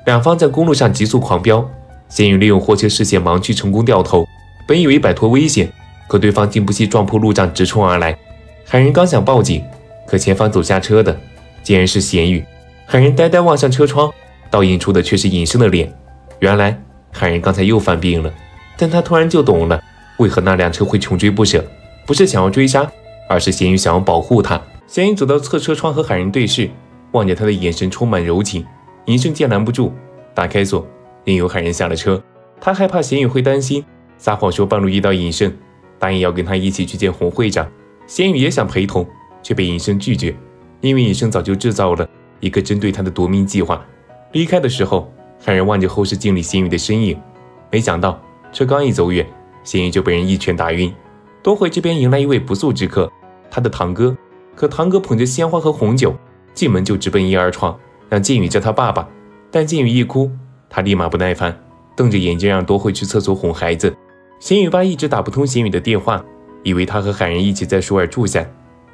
两方在公路上急速狂飙。贤宇利用货车视线盲区成功掉头，本以为摆脱危险，可对方竟不惜撞破路障直冲而来。海人刚想报警，可前方走下车的竟然是贤宇。海人呆呆望向车窗，倒映出的却是隐身的脸。原来海人刚才又犯病了。但他突然就懂了，为何那辆车会穷追不舍？不是想要追杀，而是咸鱼想要保护他。咸鱼走到侧车窗和海人对视，望着他的眼神充满柔情。尹胜见拦不住，打开锁，任由海人下了车。他害怕咸鱼会担心，撒谎说半路遇到尹胜，答应要跟他一起去见洪会长。咸鱼也想陪同，却被尹胜拒绝，因为尹胜早就制造了一个针对他的夺命计划。离开的时候，海人望着后视镜里咸鱼的身影，没想到车刚一走远。咸鱼就被人一拳打晕。多惠这边迎来一位不速之客，他的堂哥。可堂哥捧着鲜花和红酒，进门就直奔婴儿床，让靖宇叫他爸爸。但靖宇一哭，他立马不耐烦，瞪着眼睛让多惠去厕所哄孩子。咸宇爸一直打不通咸宇的电话，以为他和海人一起在首尔住下，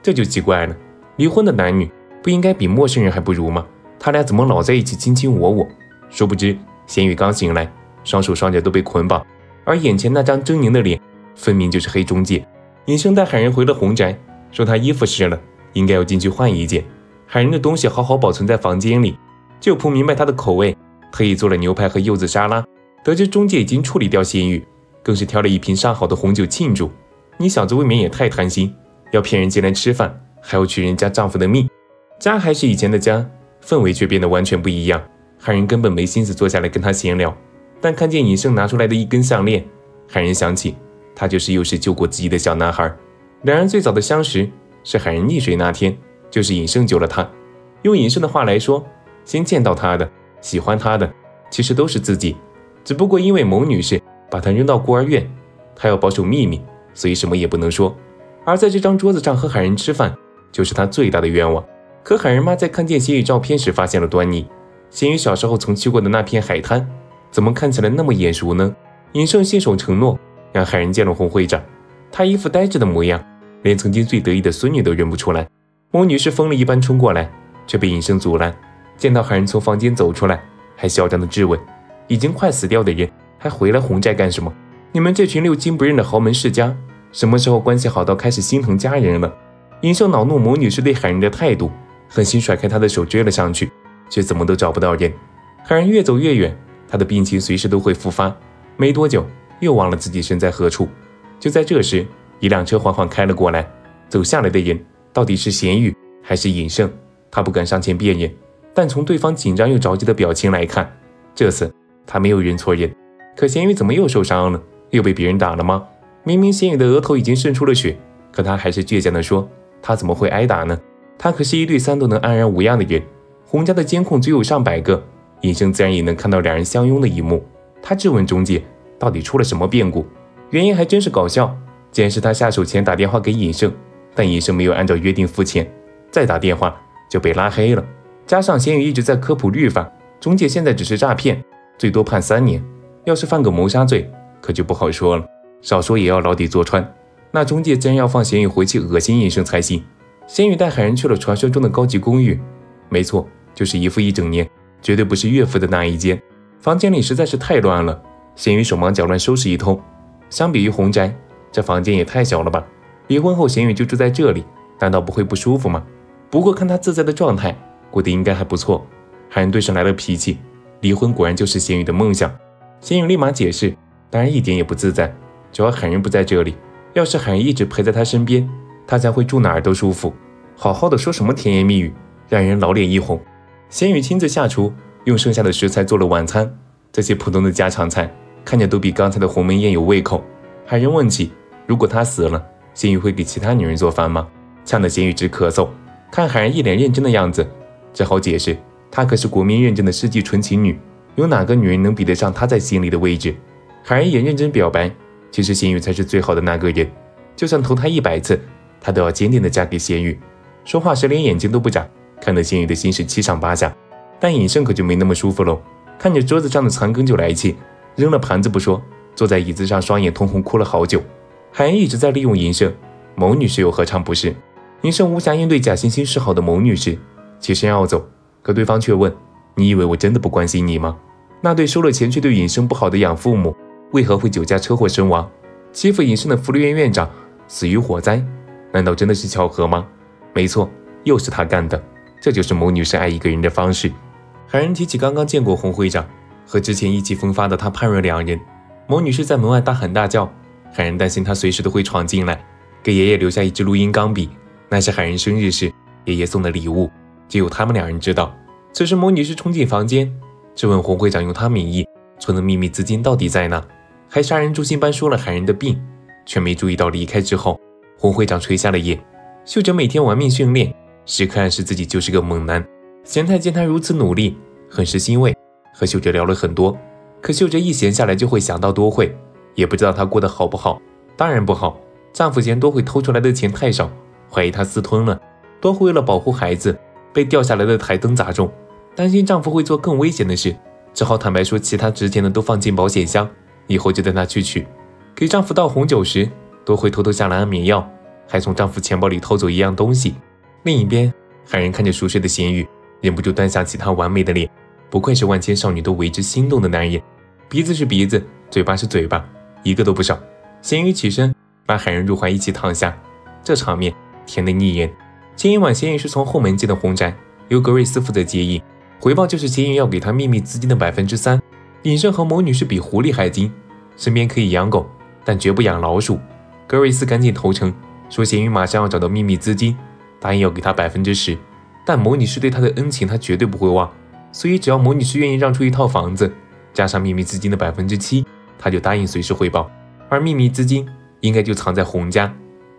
这就奇怪了。离婚的男女不应该比陌生人还不如吗？他俩怎么老在一起卿卿我我？殊不知咸鱼刚醒来，双手双脚都被捆绑。而眼前那张狰狞的脸，分明就是黑中介。尹生带海人回了洪宅，说他衣服湿了，应该要进去换一件。海人的东西好好保存在房间里。舅婆明白他的口味，特意做了牛排和柚子沙拉。得知中介已经处理掉咸鱼，更是挑了一瓶上好的红酒庆祝。你小子未免也太贪心，要骗人进来吃饭，还要取人家丈夫的命。家还是以前的家，氛围却变得完全不一样。海人根本没心思坐下来跟他闲聊。但看见尹胜拿出来的一根项链，海人想起他就是幼时救过自己的小男孩。两人最早的相识是海人溺水那天，就是尹胜救了他。用尹胜的话来说，先见到他的、喜欢他的，其实都是自己，只不过因为某女士把他扔到孤儿院，他要保守秘密，所以什么也不能说。而在这张桌子上和海人吃饭，就是他最大的愿望。可海人妈在看见咸鱼照片时发现了端倪，咸鱼小时候曾去过的那片海滩。怎么看起来那么眼熟呢？尹胜信守承诺，让海人见了洪会长。他一副呆滞的模样，连曾经最得意的孙女都认不出来。翁女士疯了一般冲过来，却被尹胜阻拦。见到海人从房间走出来，还嚣张的质问：“已经快死掉的人，还回来洪寨干什么？你们这群六亲不认的豪门世家，什么时候关系好到开始心疼家人了？”尹胜恼怒某女士对海人的态度，狠心甩开他的手追了上去，却怎么都找不到人。可人越走越远。他的病情随时都会复发，没多久又忘了自己身在何处。就在这时，一辆车缓缓开了过来，走下来的人到底是咸鱼还是尹胜？他不敢上前辨认，但从对方紧张又着急的表情来看，这次他没有认错人。可咸鱼怎么又受伤了？又被别人打了吗？明明咸鱼的额头已经渗出了血，可他还是倔强地说：“他怎么会挨打呢？他可是一对三都能安然无恙的人。洪家的监控足有上百个。”尹生自然也能看到两人相拥的一幕。他质问中介，到底出了什么变故？原因还真是搞笑，竟然是他下手前打电话给尹胜，但尹胜没有按照约定付钱，再打电话就被拉黑了。加上咸鱼一直在科普律法，中介现在只是诈骗，最多判三年。要是犯个谋杀罪，可就不好说了，少说也要牢底坐穿。那中介自然要放咸鱼回去恶心尹胜才行。咸鱼带海人去了传说中的高级公寓，没错，就是一付一整年。绝对不是岳父的那一间，房间里实在是太乱了。咸鱼手忙脚乱收拾一通。相比于红宅，这房间也太小了吧？离婚后咸鱼就住在这里，难道不会不舒服吗？不过看他自在的状态，过得应该还不错。海人顿时来了脾气，离婚果然就是咸鱼的梦想。咸鱼立马解释，当然一点也不自在，主要海人不在这里。要是海人一直陪在他身边，他才会住哪儿都舒服。好好的说什么甜言蜜语，让人老脸一红。咸鱼亲自下厨，用剩下的食材做了晚餐。这些普通的家常菜，看着都比刚才的鸿门宴有胃口。海人问起，如果他死了，咸鱼会给其他女人做饭吗？呛得咸鱼直咳嗽。看海人一脸认真的样子，只好解释，她可是国民认证的世纪纯情女，有哪个女人能比得上她在心里的位置？海人也认真表白，其实咸鱼才是最好的那个人，就算投胎一百次，她都要坚定的嫁给咸鱼。说话时连眼睛都不眨。看得咸鱼的心是七上八下，但尹胜可就没那么舒服喽。看着桌子上的残羹就来气，扔了盘子不说，坐在椅子上双眼通红，哭了好久。海恩一直在利用尹胜，某女士又何尝不是？尹胜无暇应对假惺惺示好的某女士，起身要走，可对方却问：“你以为我真的不关心你吗？那对收了钱却对尹胜不好的养父母，为何会酒驾车祸身亡？欺负尹胜的福利院院长死于火灾，难道真的是巧合吗？没错，又是他干的。”这就是某女士爱一个人的方式。海人提起刚刚见过洪会长，和之前意气风发的他判若两人。某女士在门外大喊大叫，海人担心他随时都会闯进来。给爷爷留下一支录音钢笔，那是海人生日时爷爷送的礼物，只有他们两人知道。此时，某女士冲进房间，质问洪会长用他名义存的秘密资金到底在哪，还杀人诛心般说了海人的病，却没注意到离开之后，洪会长垂下了眼。秀哲每天玩命训练，时刻暗示自己就是个猛男。贤太见他如此努力，很是欣慰，和秀哲聊了很多。可秀哲一闲下来就会想到多惠，也不知道她过得好不好，当然不好。丈夫嫌多惠偷出来的钱太少，怀疑她私吞了。多惠为了保护孩子，被掉下来的台灯砸中。担心丈夫会做更危险的事，只好坦白说其他值钱的都放进保险箱，以后就带他去取。给丈夫倒红酒时，多惠偷偷下了安眠药，还从丈夫钱包里偷走一样东西。另一边，海人看着熟睡的咸鱼，忍不住端详起他完美的脸，不愧是万千少女都为之心动的男人。鼻子是鼻子，嘴巴是嘴巴，一个都不少。咸鱼起身，把海人入怀，一起躺下。这场面甜得腻人。前一晚，咸鱼是从后门进的红宅，由格瑞斯负责接应。回报就是咸鱼要给他秘密资金的百分之三。尹胜和某女士比狐狸还精，身边可以养狗，但绝不养老鼠。格瑞斯赶紧投诚，说咸鱼马上要找到秘密资金，答应要给他百分之十。但魔女士对他的恩情，他绝对不会忘，所以只要魔女士愿意让出一套房子，加上秘密资金的百分之七，他就答应随时汇报。而秘密资金应该就藏在洪家。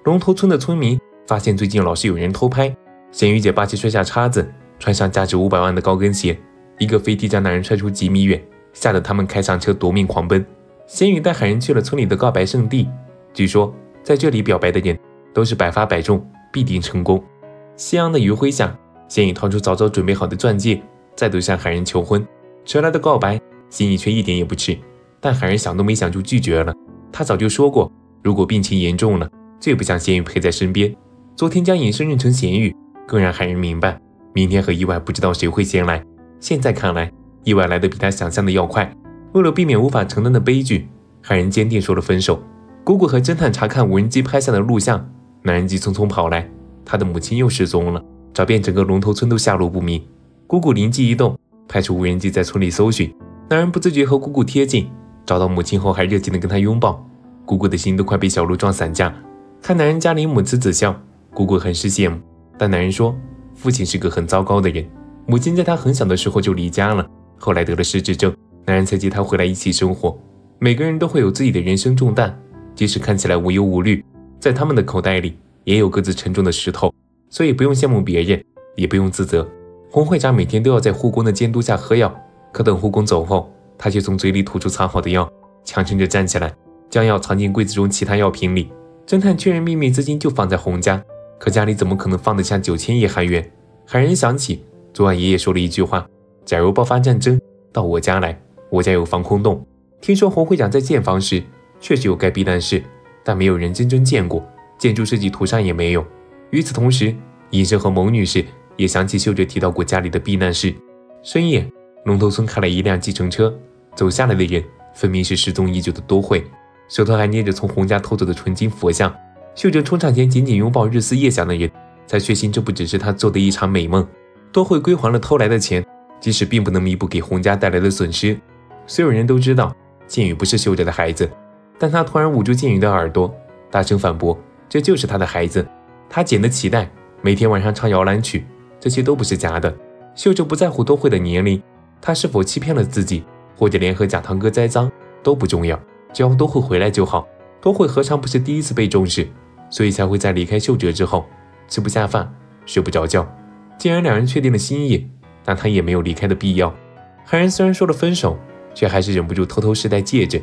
龙头村的村民发现最近老是有人偷拍，咸鱼姐霸气摔下叉子。穿上价值五百万的高跟鞋，一个飞踢将男人踹出几米远，吓得他们开上车夺命狂奔。咸鱼带海人去了村里的告白圣地，据说在这里表白的人都是百发百中，必定成功。夕阳的余晖下，仙羽掏出早早准备好的钻戒，再度向海人求婚。迟来的告白，仙羽却一点也不迟，但海人想都没想就拒绝了。他早就说过，如果病情严重了，最不想仙羽陪在身边。昨天将隐身认成咸鱼，更让海人明白。明天和意外不知道谁会先来。现在看来，意外来的比他想象的要快。为了避免无法承担的悲剧，海人坚定说了分手。姑姑和侦探查看无人机拍下的录像，男人急匆匆跑来，他的母亲又失踪了，找遍整个龙头村都下落不明。姑姑灵机一动，派出无人机在村里搜寻。男人不自觉和姑姑贴近，找到母亲后还热情地跟她拥抱。姑姑的心都快被小鹿撞散架。看男人家里母慈子孝，姑姑很是羡慕。但男人说。父亲是个很糟糕的人，母亲在他很小的时候就离家了，后来得了失智症，男人才接他回来一起生活。每个人都会有自己的人生重担，即使看起来无忧无虑，在他们的口袋里也有各自沉重的石头，所以不用羡慕别人，也不用自责。洪会长每天都要在护工的监督下喝药，可等护工走后，他却从嘴里吐出藏好的药，强撑着站起来，将药藏进柜子中其他药瓶里。侦探确认秘密资金就放在洪家。可家里怎么可能放得下九千亿韩元？海人想起昨晚爷爷说了一句话：“假如爆发战争，到我家来，我家有防空洞。”听说洪会长在建房时确实有盖避难室，但没有人真正见过，建筑设计图上也没有。与此同时，医生和某女士也想起秀哲提到过家里的避难室。深夜，龙头村开了一辆计程车，走下来的人分明是失踪已久的多惠，手头还捏着从洪家偷走的纯金佛像。秀哲冲上前紧紧拥抱日思夜想的人，才确信这不只是他做的一场美梦。多惠归还了偷来的钱，即使并不能弥补给洪家带来的损失。所有人都知道剑宇不是秀哲的孩子，但他突然捂住剑宇的耳朵，大声反驳：“这就是他的孩子。他剪的脐带，每天晚上唱摇篮曲，这些都不是假的。”秀哲不在乎多惠的年龄，他是否欺骗了自己，或者联合假堂哥栽赃都不重要，只要多惠回来就好。多惠何尝不是第一次被重视？所以才会在离开秀哲之后吃不下饭、睡不着觉。既然两人确定了心意，那他也没有离开的必要。海人虽然说了分手，却还是忍不住偷偷试戴戒指。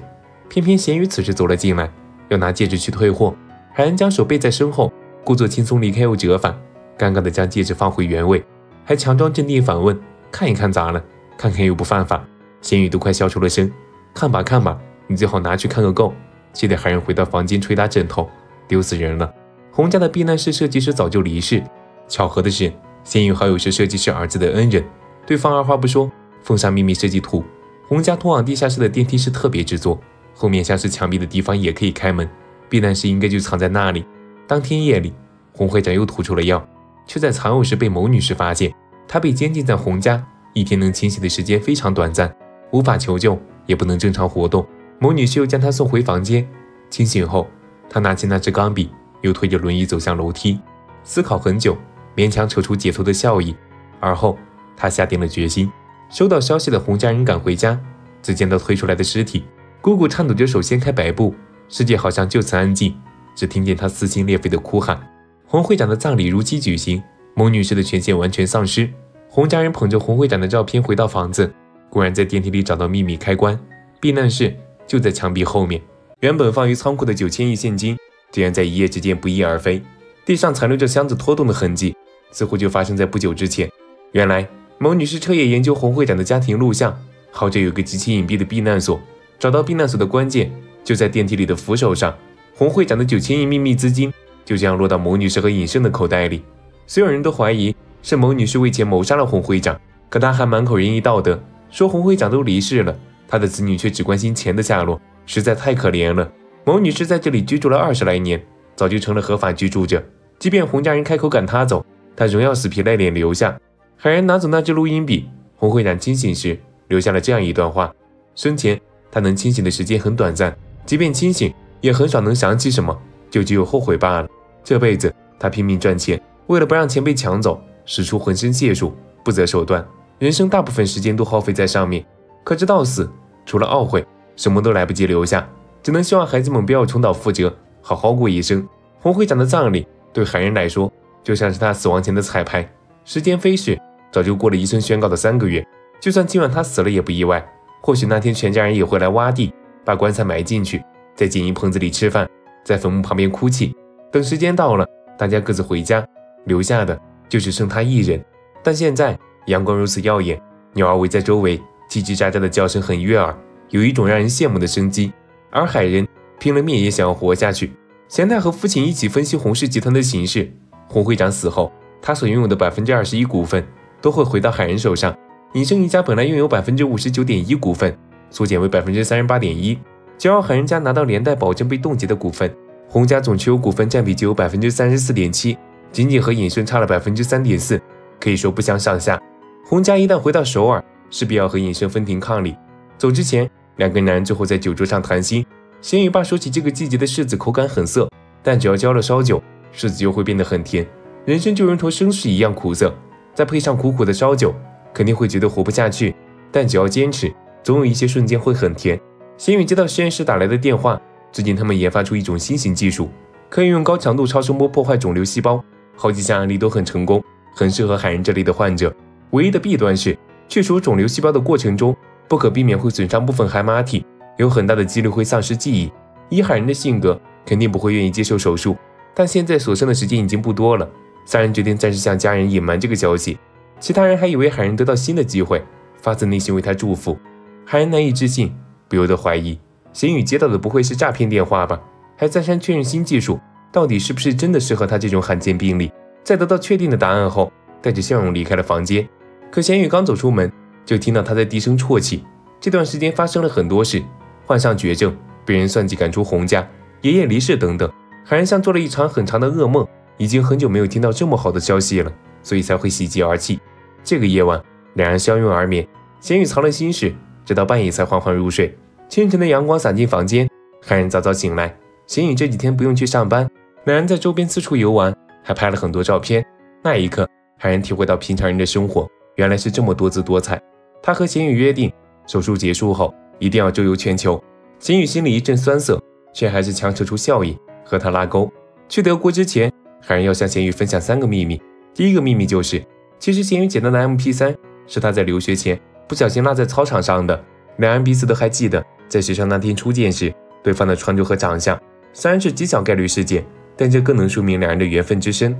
偏偏咸鱼此时走了进来，要拿戒指去退货。海恩将手背在身后，故作轻松离开又折返，尴尬地将戒指放回原位，还强装镇定反问：“看一看咋了？看看又不犯法。”咸鱼都快笑出了声：“看吧看吧，你最好拿去看个够。”气得海人回到房间捶打枕头。丢死人了！洪家的避难室设计师早就离世。巧合的是，咸鱼好友是设计师儿子的恩人。对方二话不说，奉上秘密设计图。洪家通往地下室的电梯是特别制作，后面像是墙壁的地方也可以开门。避难室应该就藏在那里。当天夜里，洪会长又吐出了药，却在藏药时被某女士发现。他被监禁在洪家，一天能清醒的时间非常短暂，无法求救，也不能正常活动。某女士又将他送回房间，清醒后。他拿起那支钢笔，又推着轮椅走向楼梯，思考很久，勉强扯出解脱的笑意。而后，他下定了决心。收到消息的洪家人赶回家，只见到推出来的尸体，姑姑颤抖着手掀开白布，世界好像就此安静，只听见她撕心裂肺的哭喊。洪会长的葬礼如期举行，蒙女士的权限完全丧失。洪家人捧着洪会长的照片回到房子，果然在电梯里找到秘密开关，避难室就在墙壁后面。原本放于仓库的九千亿现金，竟然在一夜之间不翼而飞。地上残留着箱子拖动的痕迹，似乎就发生在不久之前。原来。某女士彻夜研究洪会长的家庭录像，好着有个极其隐蔽的避难所。找到避难所的关键就在电梯里的扶手上。洪会长的九千亿秘密资金就这样落到某女士和尹胜的口袋里。所有人都怀疑是某女士为钱谋杀了洪会长，可她还满口仁义道德，说洪会长都离世了，她的子女却只关心钱的下落，实在太可怜了。某女士在这里居住了二十来年，早就成了合法居住者。即便洪家人开口赶她走，她仍要死皮赖脸留下。海人拿走那支录音笔，洪会长清醒时留下了这样一段话：生前他能清醒的时间很短暂，即便清醒，也很少能想起什么，就只有后悔罢了。这辈子他拼命赚钱，为了不让钱被抢走，使出浑身解数，不择手段，人生大部分时间都耗费在上面。可直到死，除了懊悔，什么都来不及留下，只能希望孩子们不要重蹈覆辙，好好过一生。洪会长的葬礼对海人来说，就像是他死亡前的彩排，时间飞逝。早就过了医生宣告的三个月，就算今晚他死了也不意外。或许那天全家人也会来挖地，把棺材埋进去，在简易棚子里吃饭，在坟墓旁边哭泣。等时间到了，大家各自回家，留下的就只剩他一人。但现在阳光如此耀眼，鸟儿围在周围，叽叽喳喳的叫声很悦耳，有一种让人羡慕的生机。而海人拼了命也想要活下去。贤太和父亲一起分析洪氏集团的形势，洪会长死后，他所拥有的百分之二十一股份。都会回到海人手上。尹生一家本来拥有百分之五十九点一股份，缩减为百分之三十八点一。只要海人家拿到连带保证被冻结的股份，洪家总持有股份占比就有百分之三十四点七，仅仅和尹生差了百分之三点四，可以说不相上下。洪家一旦回到首尔，势必要和尹生分庭抗礼。走之前，两个男人最后在酒桌上谈心。贤宇爸说起这个季节的柿子口感很涩，但只要浇了烧酒，柿子就会变得很甜。人生就如同生死一样苦涩。再配上苦苦的烧酒，肯定会觉得活不下去。但只要坚持，总有一些瞬间会很甜。贤宇接到实验室打来的电话，最近他们研发出一种新型技术，可以用高强度超声波破坏肿瘤细胞，好几项案例都很成功，很适合海人这类的患者。唯一的弊端是，去除肿瘤细胞的过程中，不可避免会损伤部分海马体，有很大的几率会丧失记忆。以海人的性格，肯定不会愿意接受手术。但现在所剩的时间已经不多了。三人决定暂时向家人隐瞒这个消息，其他人还以为海人得到新的机会，发自内心为他祝福。海人难以置信，不由得怀疑贤宇接到的不会是诈骗电话吧？还再三确认新技术到底是不是真的适合他这种罕见病例。在得到确定的答案后，带着笑容离开了房间。可贤宇刚走出门，就听到他在低声啜泣。这段时间发生了很多事：患上绝症，被人算计赶出洪家，爷爷离世等等。海人像做了一场很长的噩梦。已经很久没有听到这么好的消息了，所以才会喜极而泣。这个夜晚，两人相拥而眠，贤宇藏了心事，直到半夜才缓缓入睡。清晨的阳光洒进房间，海人早早醒来。贤宇这几天不用去上班，两人在周边四处游玩，还拍了很多照片。那一刻，海人体会到平常人的生活原来是这么多姿多彩。他和贤宇约定，手术结束后一定要周游全球。贤宇心里一阵酸涩，却还是强扯出笑意和他拉钩。去德国之前。海人要向咸鱼分享三个秘密。第一个秘密就是，其实咸鱼捡到的 MP3 是他在留学前不小心落在操场上的。两人彼此都还记得，在学校那天初见时，对方的穿着和长相。虽然是极小概率事件，但这更能说明两人的缘分之深。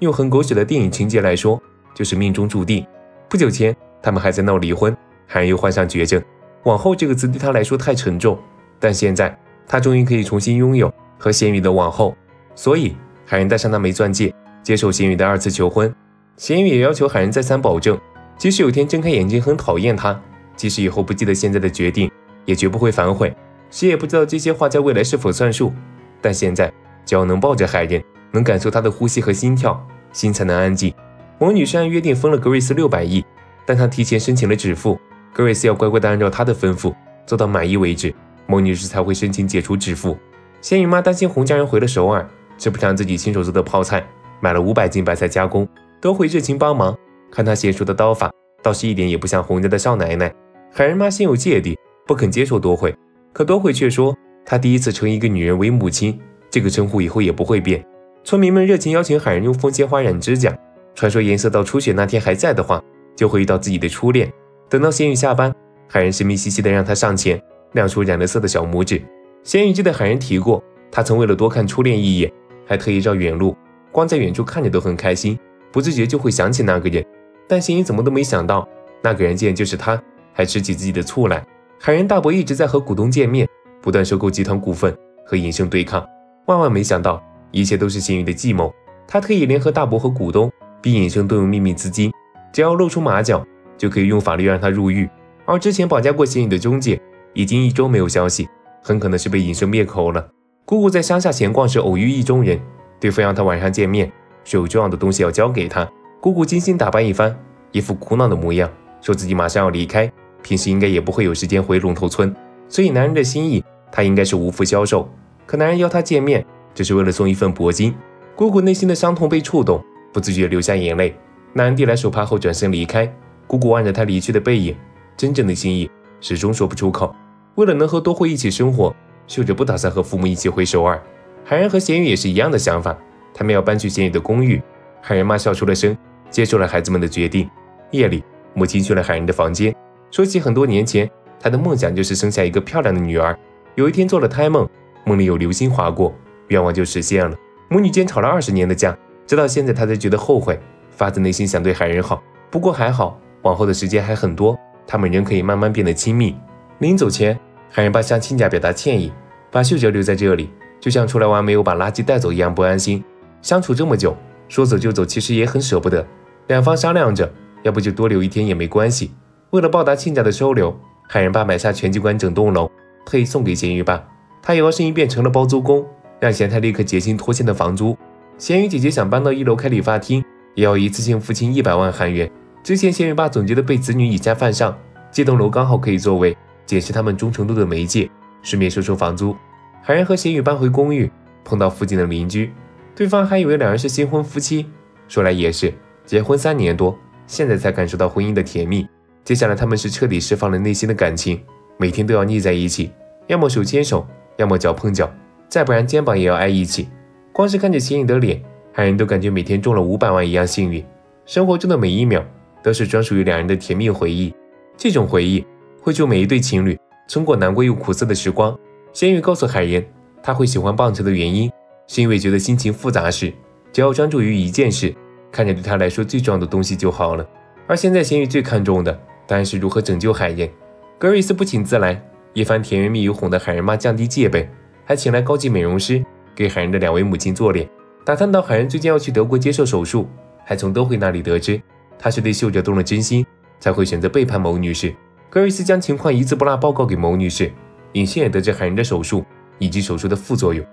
用很狗血的电影情节来说，就是命中注定。不久前，他们还在闹离婚，海人又患上绝症。往后这个词对他来说太沉重，但现在他终于可以重新拥有和咸鱼的往后，所以。海人戴上那枚钻戒，接受贤宇的二次求婚。咸鱼也要求海人再三保证，即使有天睁开眼睛很讨厌他，即使以后不记得现在的决定，也绝不会反悔。谁也不知道这些话在未来是否算数，但现在只要能抱着海人，能感受他的呼吸和心跳，心才能安静。王女士按约定分了格瑞斯六百亿，但她提前申请了止付，格瑞斯要乖乖的按照她的吩咐做到满意为止，孟女士才会申请解除止付。咸鱼妈担心洪家人回了首尔。吃不上自己亲手做的泡菜，买了五百斤白菜加工，都会热情帮忙。看他娴熟的刀法，倒是一点也不像洪家的少奶奶。海人妈心有芥蒂，不肯接受多惠，可多惠却说，她第一次称一个女人为母亲，这个称呼以后也不会变。村民们热情邀请海人用凤仙花染指甲，传说颜色到初雪那天还在的话，就会遇到自己的初恋。等到贤宇下班，海人神秘兮兮的让他上前，亮出染了色的小拇指。贤宇记得海人提过，他曾为了多看初恋一眼，还特意绕远路，光在远处看着都很开心，不自觉就会想起那个人。但贤宇怎么都没想到，那个人竟然就是他，还吃起自己的醋来。海人大伯一直在和股东见面，不断收购集团股份，和尹生对抗。万万没想到，一切都是贤宇的计谋。他特意联合大伯和股东，逼尹生动用秘密资金，只要露出马脚，就可以用法律让他入狱。而之前绑架过贤宇的中介，已经一周没有消息，很可能是被尹生灭口了。姑姑在乡下闲逛时偶遇意中人，对方让他晚上见面，说有重要的东西要交给他。姑姑精心打扮一番，一副苦恼的模样，说自己马上要离开，平时应该也不会有时间回龙头村，所以男人的心意她应该是无福消受。可男人邀她见面，只是为了送一份铂金。姑姑内心的伤痛被触动，不自觉流下眼泪。男人递来手帕后转身离开，姑姑望着他离去的背影，真正的心意始终说不出口。为了能和多惠一起生活，秀着不打算和父母一起回首尔。海人和贤宇也是一样的想法，他们要搬去监狱的公寓。海人妈笑出了声。接受了孩子们的决定。夜里，母亲去了海人的房间，说起很多年前，她的梦想就是生下一个漂亮的女儿。有一天做了胎梦，梦里有流星划过，愿望就实现了。母女间吵了二十年的架，直到现在她才觉得后悔，发自内心想对海人好。不过还好，往后的时间还很多，他们仍可以慢慢变得亲密。临走前，海人爸向亲家表达歉意，把秀哲留在这里，就像出来玩没有把垃圾带走一样不安心。相处这么久，说走就走，其实也很舍不得。两方商量着，要不就多留一天也没关系。为了报答亲家的收留，海人爸买下全机关整栋楼，特意送给咸鱼爸。他摇身一变成了包租公，让贤太立刻结清拖欠的房租。咸鱼姐姐想搬到一楼开理发厅，也要一次性付清一百万韩元。之前咸鱼爸总觉得被子女以下犯上，这栋楼刚好可以作为检视他们忠诚度的媒介，顺便收收房租。海人和咸鱼搬回公寓，碰到附近的邻居，对方还以为两人是新婚夫妻，说来也是。结婚三年多，现在才感受到婚姻的甜蜜。接下来他们是彻底释放了内心的感情，每天都要腻在一起，要么手牵手，要么脚碰脚，再不然肩膀也要挨一起。光是看着秦颖的脸，海人都感觉每天中了五百万一样幸运。生活中的每一秒都是专属于两人的甜蜜回忆，这种回忆会助每一对情侣撑过难过又苦涩的时光。仙宇告诉海人，他会喜欢棒球的原因，是因为觉得心情复杂时，只要专注于一件事。看着对他来说最重要的东西就好了。而现在，咸鱼最看重的当然是如何拯救海燕。格瑞斯不请自来，一番甜言蜜语哄得海人妈降低戒备，还请来高级美容师给海人的两位母亲做脸。打探到海人最近要去德国接受手术，还从都惠那里得知他是对秀哲动了真心，才会选择背叛某女士。格瑞斯将情况一字不落报告给某女士。尹信也得知海人的手术以及手术的副作用，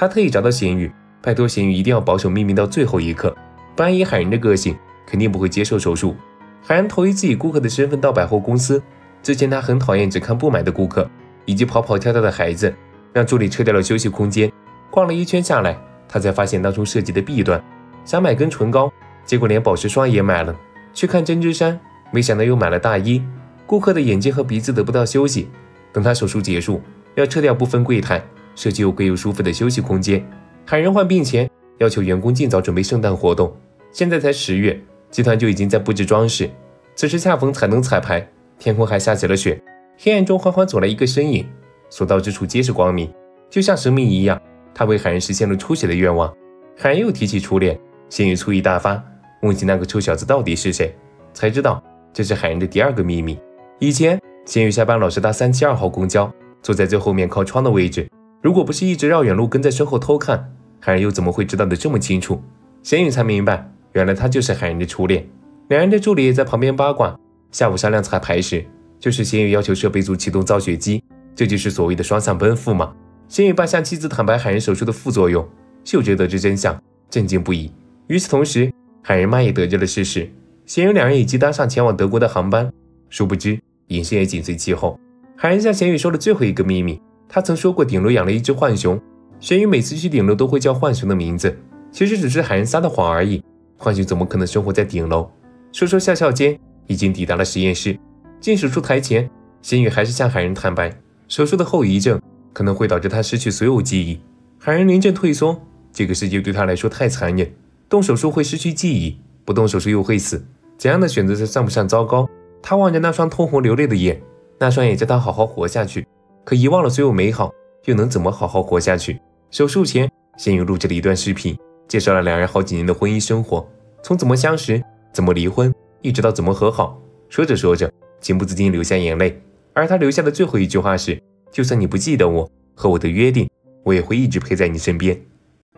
他特意找到咸鱼，拜托咸鱼一定要保守秘密到最后一刻。不然以海人的个性，肯定不会接受手术。海人投以自己顾客的身份到百货公司，之前他很讨厌只看不买的顾客，以及跑跑跳跳的孩子，让助理撤掉了休息空间。逛了一圈下来，他才发现当初设计的弊端。想买根唇膏，结果连保湿霜也买了；去看针织衫，没想到又买了大衣。顾客的眼睛和鼻子得不到休息。等他手术结束，要撤掉部分柜台，设计又贵又舒服的休息空间。海人患病前要求员工尽早准备圣诞活动。现在才十月，集团就已经在布置装饰。此时恰逢彩灯彩排，天空还下起了雪。黑暗中缓缓走来一个身影，所到之处皆是光明，就像神明一样。他为海人实现了出血的愿望。海人又提起初恋，心雨醋意大发，问起那个臭小子到底是谁，才知道这是海人的第二个秘密。以前心雨下班老是搭三七二号公交，坐在最后面靠窗的位置。如果不是一直绕远路跟在身后偷看，海人又怎么会知道的这么清楚？贤宇才明白。原来他就是海人的初恋，两人的助理也在旁边八卦。下午商量彩排时，就是贤宇要求设备组启动造血机，这就是所谓的双向奔赴嘛。贤宇爸向妻子坦白海人手术的副作用，秀哲得知真相，震惊不已。与此同时，海人妈也得知了事实，贤宇两人已经搭上前往德国的航班。殊不知，隐身也紧随其后。海人向贤宇说了最后一个秘密，他曾说过顶楼养了一只浣熊，玄宇每次去顶楼都会叫浣熊的名字，其实只是海人撒的谎而已。浣熊怎么可能生活在顶楼？说说笑笑间，已经抵达了实验室。进手术台前，贤宇还是向海人坦白，手术的后遗症可能会导致他失去所有记忆。海人临阵退缩，这个世界对他来说太残忍，动手术会失去记忆，不动手术又会死，怎样的选择才算不上糟糕？他望着那双通红流泪的眼，那双眼叫他好好活下去。可遗忘了所有美好，又能怎么好好活下去？手术前，贤宇录制了一段视频，介绍了两人好几年的婚姻生活，从怎么相识。怎么离婚，一直到怎么和好，说着说着，情不自禁流下眼泪。而他留下的最后一句话是：“就算你不记得我和我的约定，我也会一直陪在你身边。”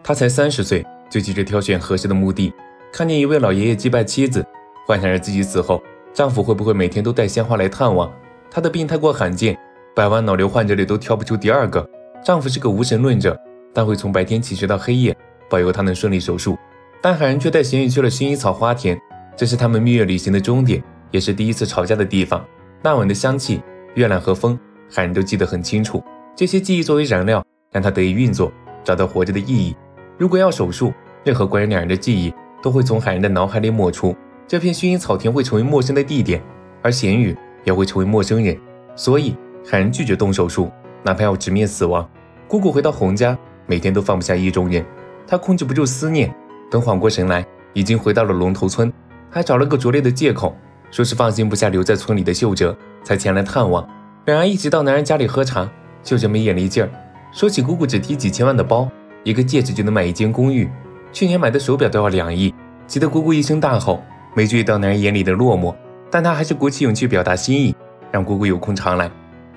他才三十岁，就急着挑选合适的墓地。看见一位老爷爷祭拜妻子，幻想着自己死后，丈夫会不会每天都带鲜花来探望。他的病太过罕见，百万脑瘤患者里都挑不出第二个。丈夫是个无神论者，但会从白天起睡到黑夜，保佑他能顺利手术。但海人却带咸鱼去了薰衣草花田。这是他们蜜月旅行的终点，也是第一次吵架的地方。那晚的香气、月亮和风，海人都记得很清楚。这些记忆作为燃料，让他得以运作，找到活着的意义。如果要手术，任何关于两人的记忆都会从海人的脑海里抹除。这片薰衣草田会成为陌生的地点，而咸鱼也会成为陌生人。所以，海人拒绝动手术，哪怕要直面死亡。姑姑回到洪家，每天都放不下意中人，她控制不住思念。等缓过神来，已经回到了龙头村。还找了个拙劣的借口，说是放心不下留在村里的秀哲，才前来探望。两人一起到男人家里喝茶，秀哲没眼力劲儿，说起姑姑只提几千万的包，一个戒指就能买一间公寓，去年买的手表都要两亿，急得姑姑一声大吼，没注意到男人眼里的落寞，但他还是鼓起勇气表达心意，让姑姑有空常来。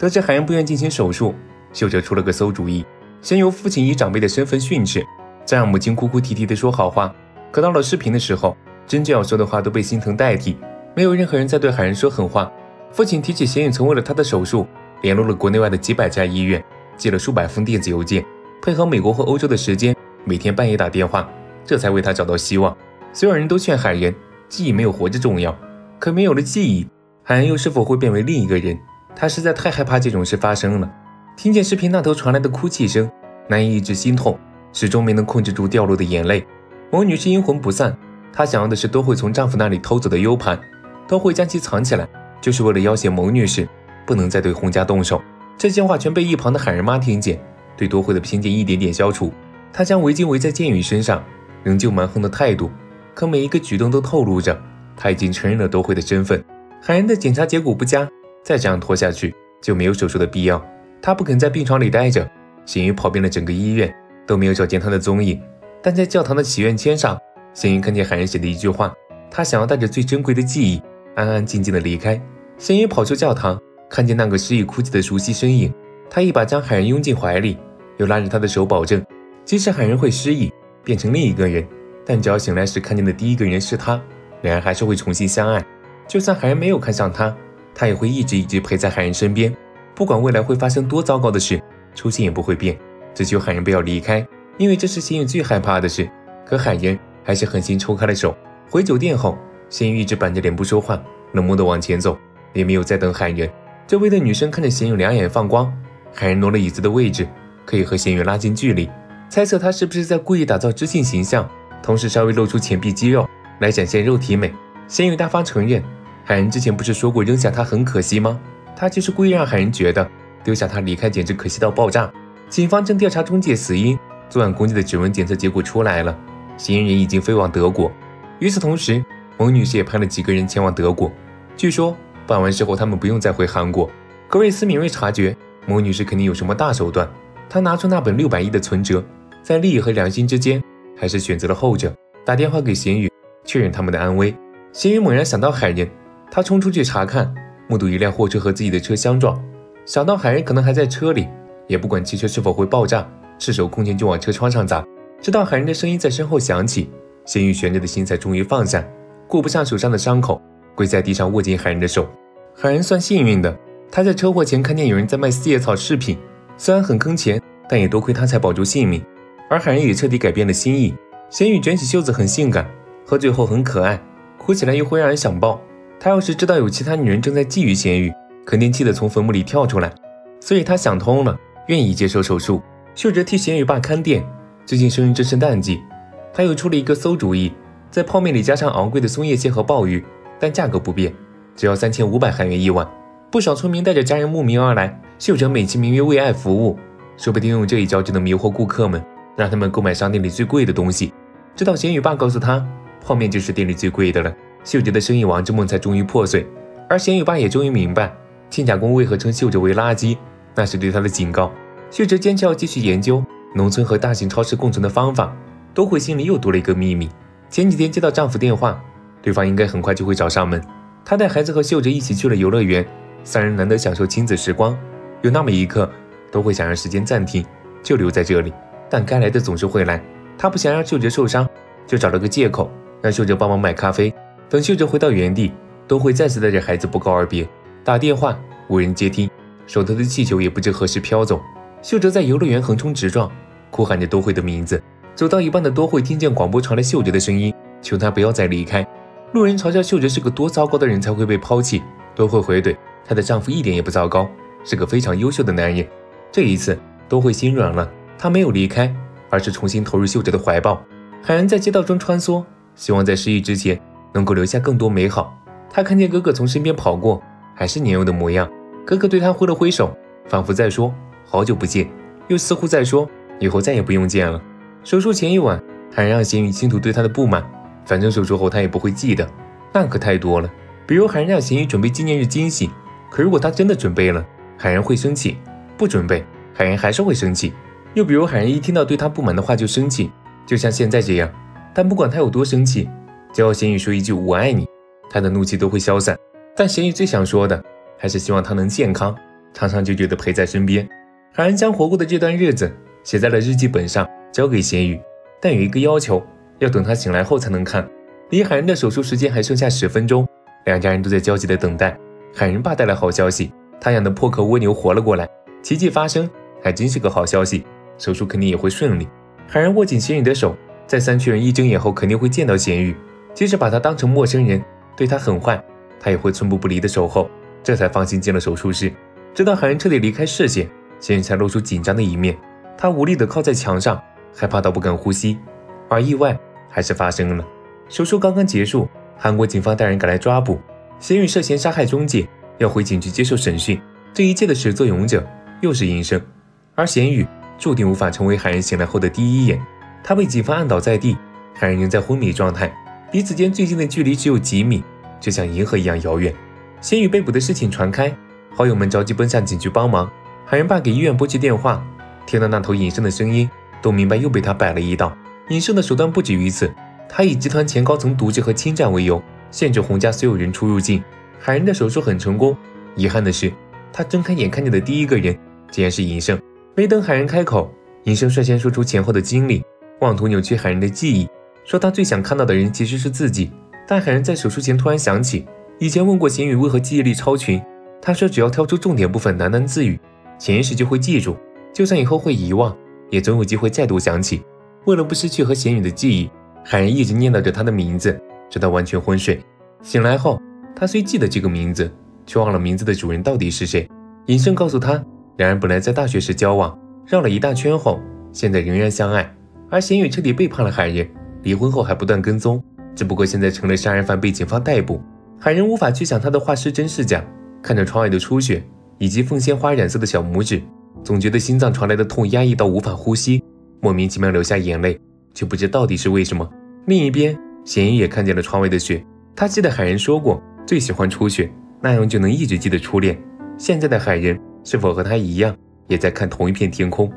得知海恩不愿进行手术，秀哲出了个馊主意，先由父亲以长辈的身份训斥，再让母亲哭哭啼啼的说好话。可到了视频的时候。真正要说的话都被心疼代替，没有任何人在对海恩说狠话。父亲提起贤宇曾为了他的手术，联络了国内外的几百家医院，寄了数百封电子邮件，配合美国和欧洲的时间，每天半夜打电话，这才为他找到希望。所有人都劝海人，记忆没有活着重要，可没有了记忆，海恩又是否会变为另一个人？他实在太害怕这种事发生了。听见视频那头传来的哭泣声，难以抑制心痛，始终没能控制住掉落的眼泪。某女士阴魂不散。她想要的是都会从丈夫那里偷走的 U 盘，都会将其藏起来，就是为了要挟某女士不能再对洪家动手。这些话全被一旁的海人妈听见，对多惠的偏见一点点消除。她将围巾围在剑宇身上，仍旧蛮横的态度，可每一个举动都透露着她已经承认了多惠的身份。海人的检查结果不佳，再这样拖下去就没有手术的必要。他不肯在病床里待着，咸鱼跑遍了整个医院，都没有找见他的踪影。但在教堂的祈愿签上。咸鱼看见海人写的一句话，他想要带着最珍贵的记忆，安安静静的离开。咸鱼跑出教堂，看见那个失忆哭泣的熟悉身影，他一把将海人拥进怀里，又拉着他的手，保证，即使海人会失忆，变成另一个人，但只要醒来时看见的第一个人是他，两人还是会重新相爱。就算海人没有看上他，他也会一直一直陪在海人身边，不管未来会发生多糟糕的事，初心也不会变，只求海人不要离开，因为这是咸鱼最害怕的事。可海人。还是狠心抽开了手。回酒店后，咸鱼一直板着脸不说话，冷漠地往前走，也没有再等海人。周围的女生看着咸鱼两眼放光。海人挪了椅子的位置，可以和咸鱼拉近距离，猜测他是不是在故意打造知性形象，同时稍微露出前臂肌肉来展现肉体美。咸鱼大方承认，海人之前不是说过扔下他很可惜吗？他就是故意让海人觉得丢下他离开简直可惜到爆炸。警方正调查中介死因，作案攻击的指纹检测结果出来了。嫌疑人已经飞往德国。与此同时，某女士也派了几个人前往德国。据说办完事后，他们不用再回韩国。格瑞斯敏锐察觉某女士肯定有什么大手段，她拿出那本六百亿的存折，在利益和良心之间，还是选择了后者。打电话给咸鱼，确认他们的安危。咸鱼猛然想到海人，他冲出去查看，目睹一辆货车和自己的车相撞，想到海人可能还在车里，也不管汽车是否会爆炸，赤手空拳就往车窗上砸。直到海人的声音在身后响起，咸鱼悬着的心才终于放下，顾不上手上的伤口，跪在地上握紧海人的手。海人算幸运的，他在车祸前看见有人在卖四叶草饰品，虽然很坑钱，但也多亏他才保住性命。而海人也彻底改变了心意。咸鱼卷起袖子很性感，喝醉后很可爱，哭起来又会让人想抱。他要是知道有其他女人正在觊觎咸鱼，肯定气得从坟墓里跳出来。所以他想通了，愿意接受手术。秀哲替贤宇爸看店，最近生意正是淡季，他又出了一个馊主意，在泡面里加上昂贵的松叶蟹和鲍鱼，但价格不变，只要三千五百韩元一碗。不少村民带着家人慕名而来，秀哲美其名曰为爱服务，说不定用这一招就能迷惑顾客们，让他们购买商店里最贵的东西。直到贤宇爸告诉他，泡面就是店里最贵的了，秀哲的生意王之梦才终于破碎。而贤宇爸也终于明白，亲家公为何称秀哲为垃圾，那是对他的警告。秀哲坚持要继续研究农村和大型超市共存的方法。多惠心里又多了一个秘密。前几天接到丈夫电话，对方应该很快就会找上门。她带孩子和秀哲一起去了游乐园。三人难得享受亲子时光，有那么一刻都会想让时间暂停，就留在这里。但该来的总是会来。他不想让秀哲受伤，就找了个借口让秀哲帮忙买咖啡。等秀哲回到原地，都会再次带着孩子不告而别。打电话无人接听，手头的气球也不知何时飘走。秀哲在游乐园横冲直撞，哭喊着多惠的名字。走到一半的多惠听见广播传来秀哲的声音，求他不要再离开。路人嘲笑秀哲是个多糟糕的人才会被抛弃。多惠回怼。她的丈夫一点也不糟糕，是个非常优秀的男人。这一次都会心软了，他没有离开，而是重新投入秀哲的怀抱。海恩在街道中穿梭，希望在失忆之前能够留下更多美好。他看见哥哥从身边跑过，还是年幼的模样。哥哥对他挥了挥手，仿佛在说好久不见，又似乎在说以后再也不用见了。手术前一晚，海恩让贤宇倾吐对他的不满，反正手术后他也不会记得。那可太多了，比如海恩让贤宇准备纪念日惊喜。可如果他真的准备了，海然会生气；不准备，海然还是会生气。又比如海然一听到对他不满的话就生气，就像现在这样。但不管他有多生气，只要贤宇说一句“我爱你”，他的怒气都会消散。但贤宇最想说的，还是希望他能健康，长长久久的陪在身边。海然将活过的这段日子写在了日记本上，交给贤宇。但有一个要求，要等他醒来后才能看。离海然的手术时间还剩下十分钟，两家人都在焦急的等待。海人爸带来好消息，他养的破壳蜗牛活了过来，奇迹发生，还真是个好消息。手术肯定也会顺利。海人握紧贤宇的手，再三确认一睁眼后肯定会见到贤宇，即使把他当成陌生人，对他很坏，他也会寸步不离的守候，这才放心进了手术室。直到海人彻底离开视线，贤宇才露出紧张的一面，他无力地靠在墙上，害怕到不敢呼吸。而意外还是发生了，手术刚刚结束，韩国警方带人赶来抓捕。贤宇涉嫌杀害中介，要回警局接受审讯。这一切的始作俑者又是医生，而贤宇注定无法成为海人醒来后的第一眼。他被警方按倒在地，海人仍在昏迷状态，彼此间最近的距离只有几米，就像银河一样遥远。贤宇被捕的事情传开，好友们着急奔向警局帮忙。海人爸给医院拨去电话，听到那头隐身的声音，都明白又被他摆了一道。隐身的手段不止于此，他以集团前高层渎职和侵占为由。限制洪家所有人出入境。海人的手术很成功，遗憾的是，他睁开眼看见的第一个人竟然是银胜。没等海人开口，银胜率先说出前后的经历，妄图扭曲海人的记忆，说他最想看到的人其实是自己。但海人在手术前突然想起，以前问过贤宇为何记忆力超群，他说只要挑出重点部分喃喃自语，潜意识就会记住，就算以后会遗忘，也总有机会再度想起。为了不失去和贤宇的记忆，海人一直念叨着他的名字。直到完全昏睡，醒来后，他虽记得这个名字，却忘了名字的主人到底是谁。尹胜告诉他，两人本来在大学时交往，绕了一大圈后，现在仍然相爱。而贤宇彻底背叛了海人，离婚后还不断跟踪，只不过现在成了杀人犯，被警方逮捕。海人无法去想他的话是真是假，看着窗外的初雪以及凤仙花染色的小拇指，总觉得心脏传来的痛压抑到无法呼吸，莫名其妙流下眼泪，却不知到底是为什么。另一边。贤宇也看见了窗外的雪，他记得海人说过最喜欢初雪，那样就能一直记得初恋。现在的海人是否和他一样，也在看同一片天空？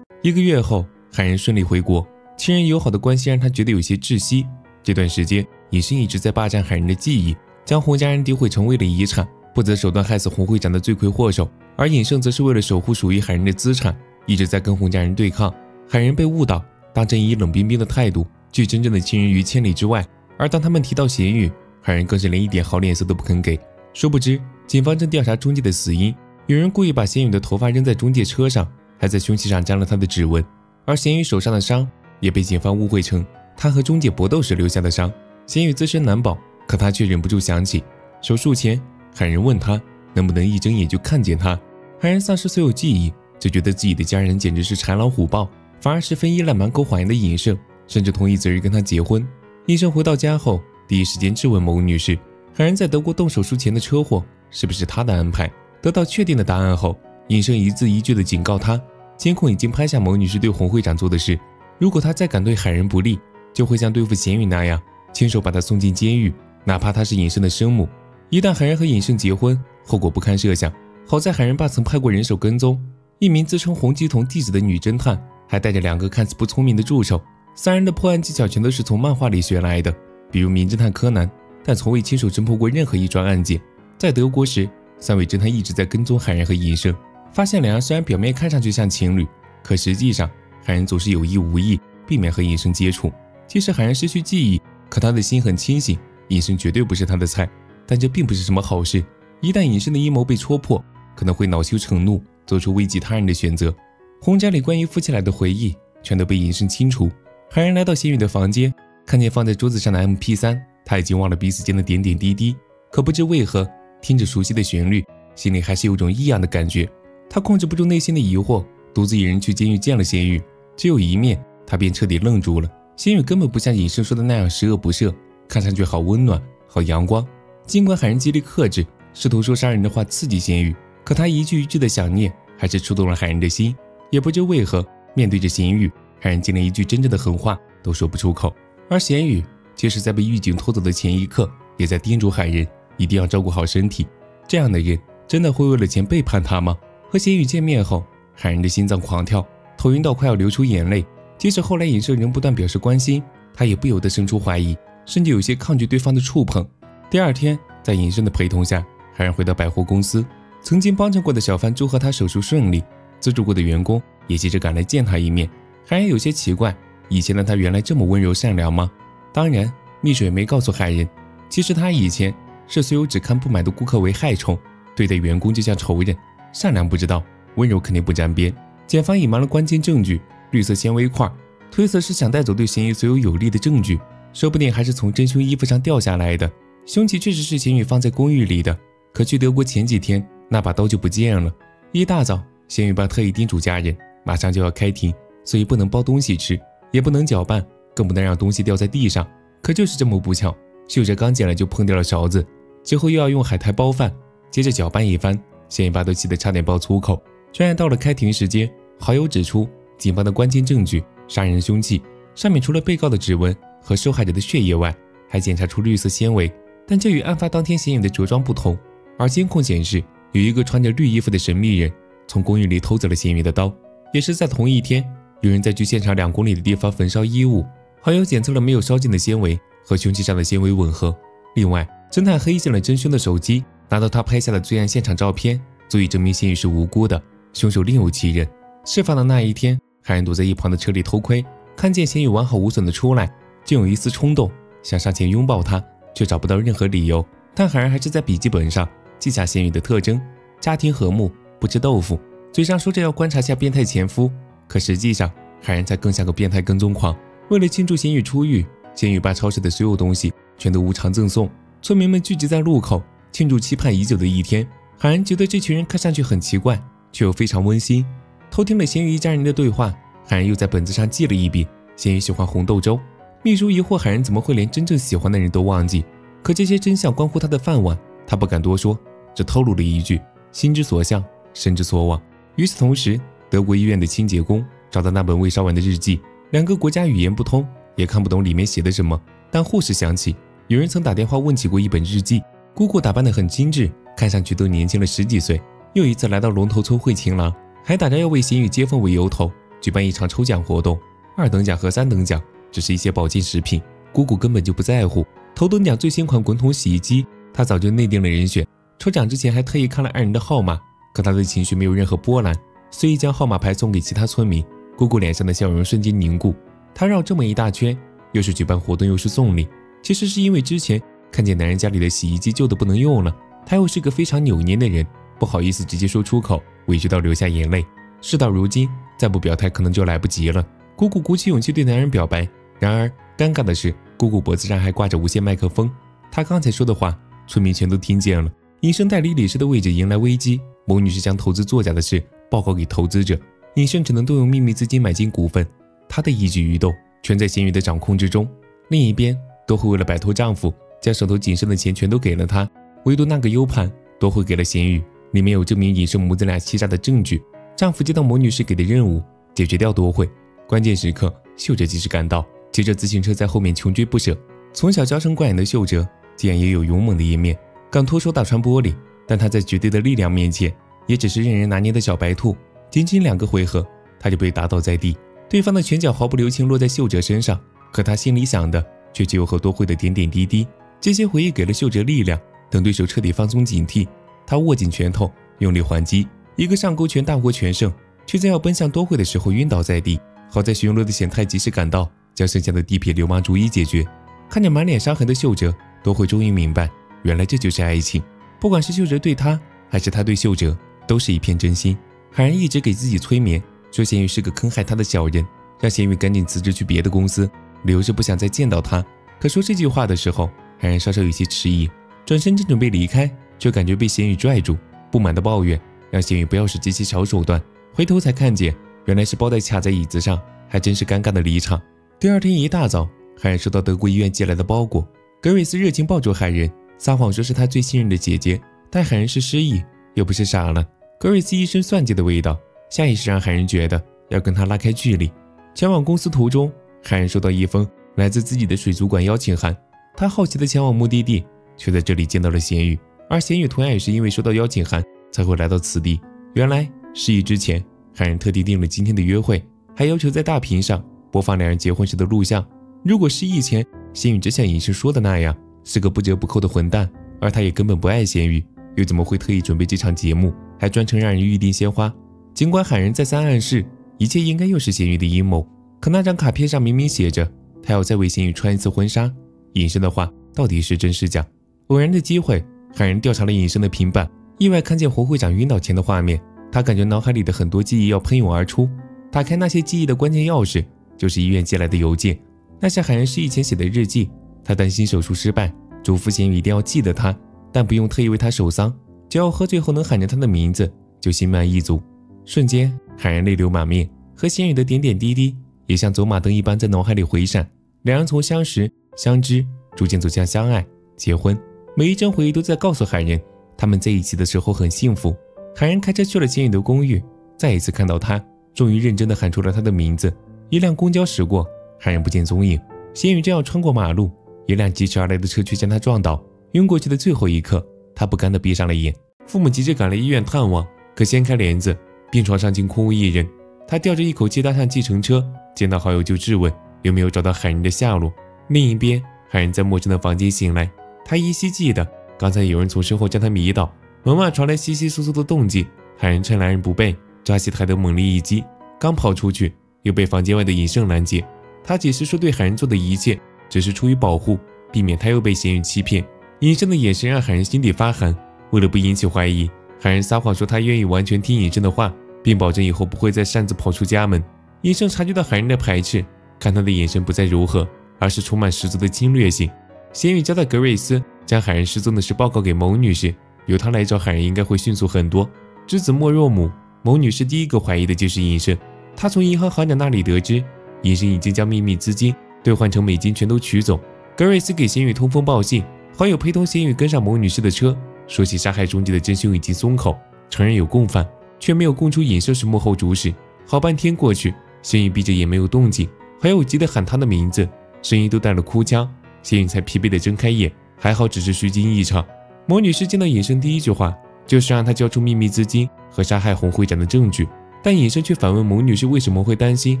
一个月后，海人顺利回国，亲人友好的关系让他觉得有些窒息。这段时间，尹胜一直在霸占海人的记忆，将洪家人诋毁成为了遗产，不择手段害死洪会长的罪魁祸首。而尹胜则是为了守护属于海人的资产，一直在跟洪家人对抗。海人被误导，当真以冷冰冰的态度。拒真正的亲人于千里之外，而当他们提到贤宇，海人更是连一点好脸色都不肯给。殊不知，警方正调查中介的死因，有人故意把贤宇的头发扔在中介车上，还在凶器上沾了他的指纹。而贤宇手上的伤也被警方误会成他和中介搏斗时留下的伤。贤宇自身难保，可他却忍不住想起手术前，海人问他能不能一睁眼就看见他。海人丧失所有记忆，就觉得自己的家人简直是豺狼虎豹，反而十分依赖满口谎言的尹胜，甚至同意择日跟他结婚。尹胜回到家后，第一时间质问某女士，海仁在德国动手术前的车祸是不是他的安排？得到确定的答案后，尹胜一字一句地警告他：监控已经拍下某女士对洪会长做的事，如果他再敢对海人不利，就会像对付咸鱼那样，亲手把他送进监狱，哪怕他是尹胜的生母。一旦海人和尹胜结婚，后果不堪设想。好在海人爸曾派过人手跟踪一名自称洪基彤弟子的女侦探，还带着两个看似不聪明的助手。三人的破案技巧全都是从漫画里学来的，比如名侦探柯南，但从未亲手侦破过任何一桩案件。在德国时，三位侦探一直在跟踪海人和尹胜，发现两人虽然表面看上去像情侣，可实际上海人总是有意无意避免和隐身接触。即使海人失去记忆，可他的心很清醒，隐身绝对不是他的菜。但这并不是什么好事，一旦隐身的阴谋被戳破。可能会恼羞成怒，做出危及他人的选择。洪家里关于夫妻俩的回忆全都被隐身清除。海然来到贤宇的房间，看见放在桌子上的 MP3，他已经忘了彼此间的点点滴滴。可不知为何，听着熟悉的旋律，心里还是有种异样的感觉。他控制不住内心的疑惑，独自一人去监狱见了贤宇，只有一面，他便彻底愣住了。贤宇根本不像尹胜说的那样十恶不赦，看上去好温暖，好阳光。尽管海人极力克制，试图说杀人的话刺激贤宇。可他一句一句的想念，还是触动了海人的心。也不知为何，面对着咸鱼，海人竟连一句真正的狠话都说不出口。而咸鱼，即使在被狱警拖走的前一刻，也在叮嘱海人一定要照顾好身体。这样的人，真的会为了钱背叛他吗？和咸鱼见面后，海人的心脏狂跳，头晕到快要流出眼泪。即使后来尹胜仍不断表示关心，他也不由得生出怀疑，甚至有些抗拒对方的触碰。第二天，在尹胜的陪同下，海人回到百货公司。曾经帮衬过的小贩祝贺他手术顺利，资助过的员工也急着赶来见他一面。海人有些奇怪，以前的他原来这么温柔善良吗？当然，蜜水没告诉海人，其实他以前是所有只看不买的顾客为害虫，对待员工就像仇人。善良不知道，温柔肯定不沾边。检方隐瞒了关键证据——绿色纤维块，推测是想带走对嫌疑所有有利的证据，说不定还是从真凶衣服上掉下来的。凶器确实是咸宇放在公寓里的，可去德国前几天。那把刀就不见了。一大早，咸鱼爸特意叮嘱家人，马上就要开庭，所以不能包东西吃，也不能搅拌，更不能让东西掉在地上。可就是这么不巧，秀哲刚捡来就碰掉了勺子，之后又要用海苔包饭，接着搅拌一番，咸鱼爸都气得差点爆粗口。转眼到了开庭时间，好友指出，警方的关键证据——杀人凶器上面除了被告的指纹和受害者的血液外，还检查出绿色纤维，但这与案发当天咸鱼的着装不同，而监控显示。有一个穿着绿衣服的神秘人从公寓里偷走了咸鱼的刀，也是在同一天，有人在距现场两公里的地方焚烧衣物，好友检测了没有烧尽的纤维和凶器上的纤维吻合。另外，侦探黑进了真凶的手机，拿到他拍下的罪案现场照片，足以证明咸鱼是无辜的，凶手另有其人。事发的那一天，海人躲在一旁的车里偷窥，看见咸鱼完好无损的出来，竟有一丝冲动想上前拥抱他，却找不到任何理由。但海人还是在笔记本上。记下咸鱼的特征：家庭和睦，不吃豆腐，嘴上说着要观察下变态前夫，可实际上海然才更像个变态跟踪狂。为了庆祝咸鱼出狱，咸鱼把超市的所有东西全都无偿赠送，村民们聚集在路口庆祝期盼已久的一天。海然觉得这群人看上去很奇怪，却又非常温馨。偷听了咸鱼一家人的对话，海然又在本子上记了一笔：咸鱼喜欢红豆粥。秘书疑惑海然怎么会连真正喜欢的人都忘记，可这些真相关乎他的饭碗。他不敢多说，只透露了一句：“心之所向，身之所往。”与此同时，德国医院的清洁工找到那本未烧完的日记。两个国家语言不通，也看不懂里面写的什么。但护士想起有人曾打电话问起过一本日记。姑姑打扮得很精致，看上去都年轻了十几岁。又一次来到龙头村会情郎，还打着要为咸鱼接风为由头举办一场抽奖活动。二等奖和三等奖只是一些保健食品，姑姑根本就不在乎。头等奖最新款滚筒洗衣机。他早就内定了人选，抽奖之前还特意看了二人的号码，可他的情绪没有任何波澜，随意将号码牌送给其他村民。姑姑脸上的笑容瞬间凝固。他绕这么一大圈，又是举办活动又是送礼，其实是因为之前看见男人家里的洗衣机旧的不能用了，他又是个非常扭捏的人，不好意思直接说出口，委屈到流下眼泪。事到如今，再不表态可能就来不及了。姑姑鼓起勇气对男人表白，然而尴尬的是，姑姑脖子上还挂着无线麦克风，她刚才说的话。村民全都听见了。尹生代理理事的位置迎来危机。某女士将投资作假的事报告给投资者，尹胜只能动用秘密资金买进股份。他的一举一动全在咸鱼的掌控之中。另一边，多惠为了摆脱丈夫，将手头仅剩的钱全都给了他，唯独那个 U 盘，多惠给了咸鱼，里面有证明尹胜母子俩欺诈的证据。丈夫接到魔女士给的任务，解决掉多惠。关键时刻，秀哲及时赶到，骑着自行车在后面穷追不舍。从小娇生惯养的秀哲，竟然也有勇猛的一面，敢脱手打穿玻璃。但他在绝对的力量面前，也只是任人拿捏的小白兔。仅仅两个回合，他就被打倒在地。对方的拳脚毫不留情落在秀哲身上，可他心里想的却只有和多惠的点点滴滴。这些回忆给了秀哲力量，等对手彻底放松警惕，他握紧拳头，用力还击，一个上勾拳大获全胜，却在要奔向多惠的时候晕倒在地。好在巡逻的显太及时赶到，将剩下的地痞流氓逐一解决。看着满脸伤痕的秀哲，多惠终于明白，原来这就是爱情。不管是秀哲对他，还是他对秀哲，都是一片真心。海然一直给自己催眠。说咸鱼是个坑害他的小人，让咸鱼赶紧辞职去别的公司，理由是不想再见到他。可说这句话的时候，海然稍稍有些迟疑，转身正准备离开，却感觉被咸鱼拽住，不满的抱怨，让咸鱼不要使这些小手段。回头才看见，原来是包带卡在椅子上，还真是尴尬的离场。第二天一大早，海人收到德国医院寄来的包裹，格瑞斯热情抱住海人，撒谎说是他最信任的姐姐，但海人是失忆，又不是傻了。格瑞斯一身算计的味道。下意识让海人觉得要跟他拉开距离。前往公司途中，海人收到一封来自自己的水族馆邀请函。他好奇的前往目的地，却在这里见到了咸鱼。而咸鱼同样也是因为收到邀请函才会来到此地。原来失忆之前，海人特地定了今天的约会，还要求在大屏上播放两人结婚时的录像。如果失忆前咸鱼只像隐身说的那样是个不折不扣的混蛋，而他也根本不爱咸鱼，又怎么会特意准备这场节目，还专程让人预定鲜花？尽管海人再三暗示，一切应该又是咸鱼的阴谋，可那张卡片上明明写着他要再为咸鱼穿一次婚纱。隐身的话到底是真是假？偶然的机会，海人调查了隐身的平板，意外看见胡会长晕倒前的画面。他感觉脑海里的很多记忆要喷涌而出。打开那些记忆的关键钥匙，就是医院寄来的邮件，那是海人失忆前写的日记。他担心手术失败，嘱咐咸鱼一定要记得他，但不用特意为他守丧，只要喝醉后能喊着他的名字，就心满意足。瞬间，海然泪流满面，和咸鱼的点点滴滴也像走马灯一般在脑海里回闪。两人从相识、相知，逐渐走向相爱、结婚，每一帧回忆都在告诉海人，他们在一起的时候很幸福。海然开车去了咸鱼的公寓，再一次看到他，终于认真的喊出了他的名字。一辆公交驶过，海然不见踪影。咸鱼正要穿过马路，一辆疾驰而来的车却将他撞倒。晕过去的最后一刻，他不甘的闭上了眼。父母急着赶来医院探望，可掀开帘子。病床上竟空无一人，他吊着一口气搭上计程车，见到好友就质问有没有找到海人的下落。另一边，海人在陌生的房间醒来，他依稀记得刚才有人从身后将他迷倒，门外传来窸窸窣窣的动静。海人趁来人不备，抓起抬头猛力一击，刚跑出去，又被房间外的尹胜拦截。他解释说对海人做的一切只是出于保护，避免他又被咸鱼欺骗。尹胜的眼神让海人心底发寒，为了不引起怀疑。海人撒谎说他愿意完全听尹胜的话，并保证以后不会再擅自跑出家门。尹胜察觉到海人的排斥，看他的眼神不再柔和，而是充满十足的侵略性。咸鱼交代格瑞斯将海人失踪的事报告给某女士，由他来找海人应该会迅速很多。知子莫若母，某女士第一个怀疑的就是尹胜。她从银行行长那里得知，尹胜已经将秘密资金兑换成美金全都取走。格瑞斯给咸鱼通风报信，好友陪同咸鱼跟上某女士的车。说起杀害中介的真凶已经松口，承认有共犯，却没有供出尹胜是幕后主使。好半天过去，谢宇闭着眼没有动静，还有急得喊他的名字，声音都带了哭腔。谢颖才疲惫地睁开眼，还好只是虚惊一场。某女士见到尹胜第一句话就是让他交出秘密资金和杀害洪会长的证据，但尹胜却反问某女士为什么会担心，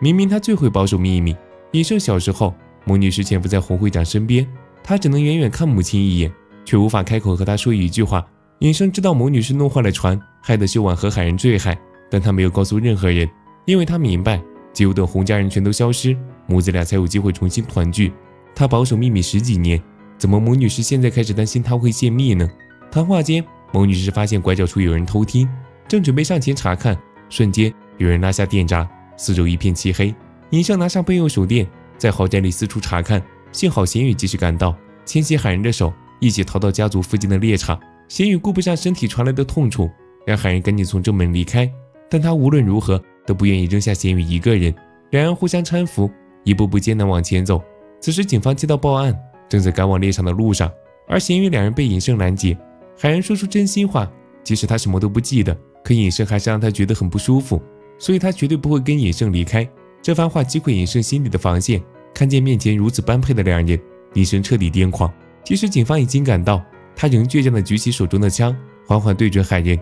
明明他最会保守秘密。尹胜小时候，某女士潜伏在洪会长身边，他只能远远看母亲一眼。却无法开口和他说一句话。尹生知道某女士弄坏了船，害得秀婉和海人坠海，但他没有告诉任何人，因为他明白，只有等洪家人全都消失，母子俩才有机会重新团聚。他保守秘密十几年，怎么某女士现在开始担心他会泄密呢？谈话间，某女士发现拐角处有人偷听，正准备上前查看，瞬间有人拉下电闸，四周一片漆黑。尹生拿上备用手电，在豪宅里四处查看，幸好咸宇及时赶到，牵起海人的手。一起逃到家族附近的猎场。咸鱼顾不上身体传来的痛楚，让海人赶紧从正门离开。但他无论如何都不愿意扔下贤宇一个人。两人互相搀扶，一步步艰难往前走。此时，警方接到报案，正在赶往猎场的路上，而贤宇两人被尹胜拦截。海人说出真心话，即使他什么都不记得，可尹胜还是让他觉得很不舒服，所以他绝对不会跟尹胜离开。这番话击溃尹胜心里的防线，看见面前如此般配的两人，尹胜彻底癫狂。即使警方已经赶到，他仍倔强地举起手中的枪，缓缓对准海人。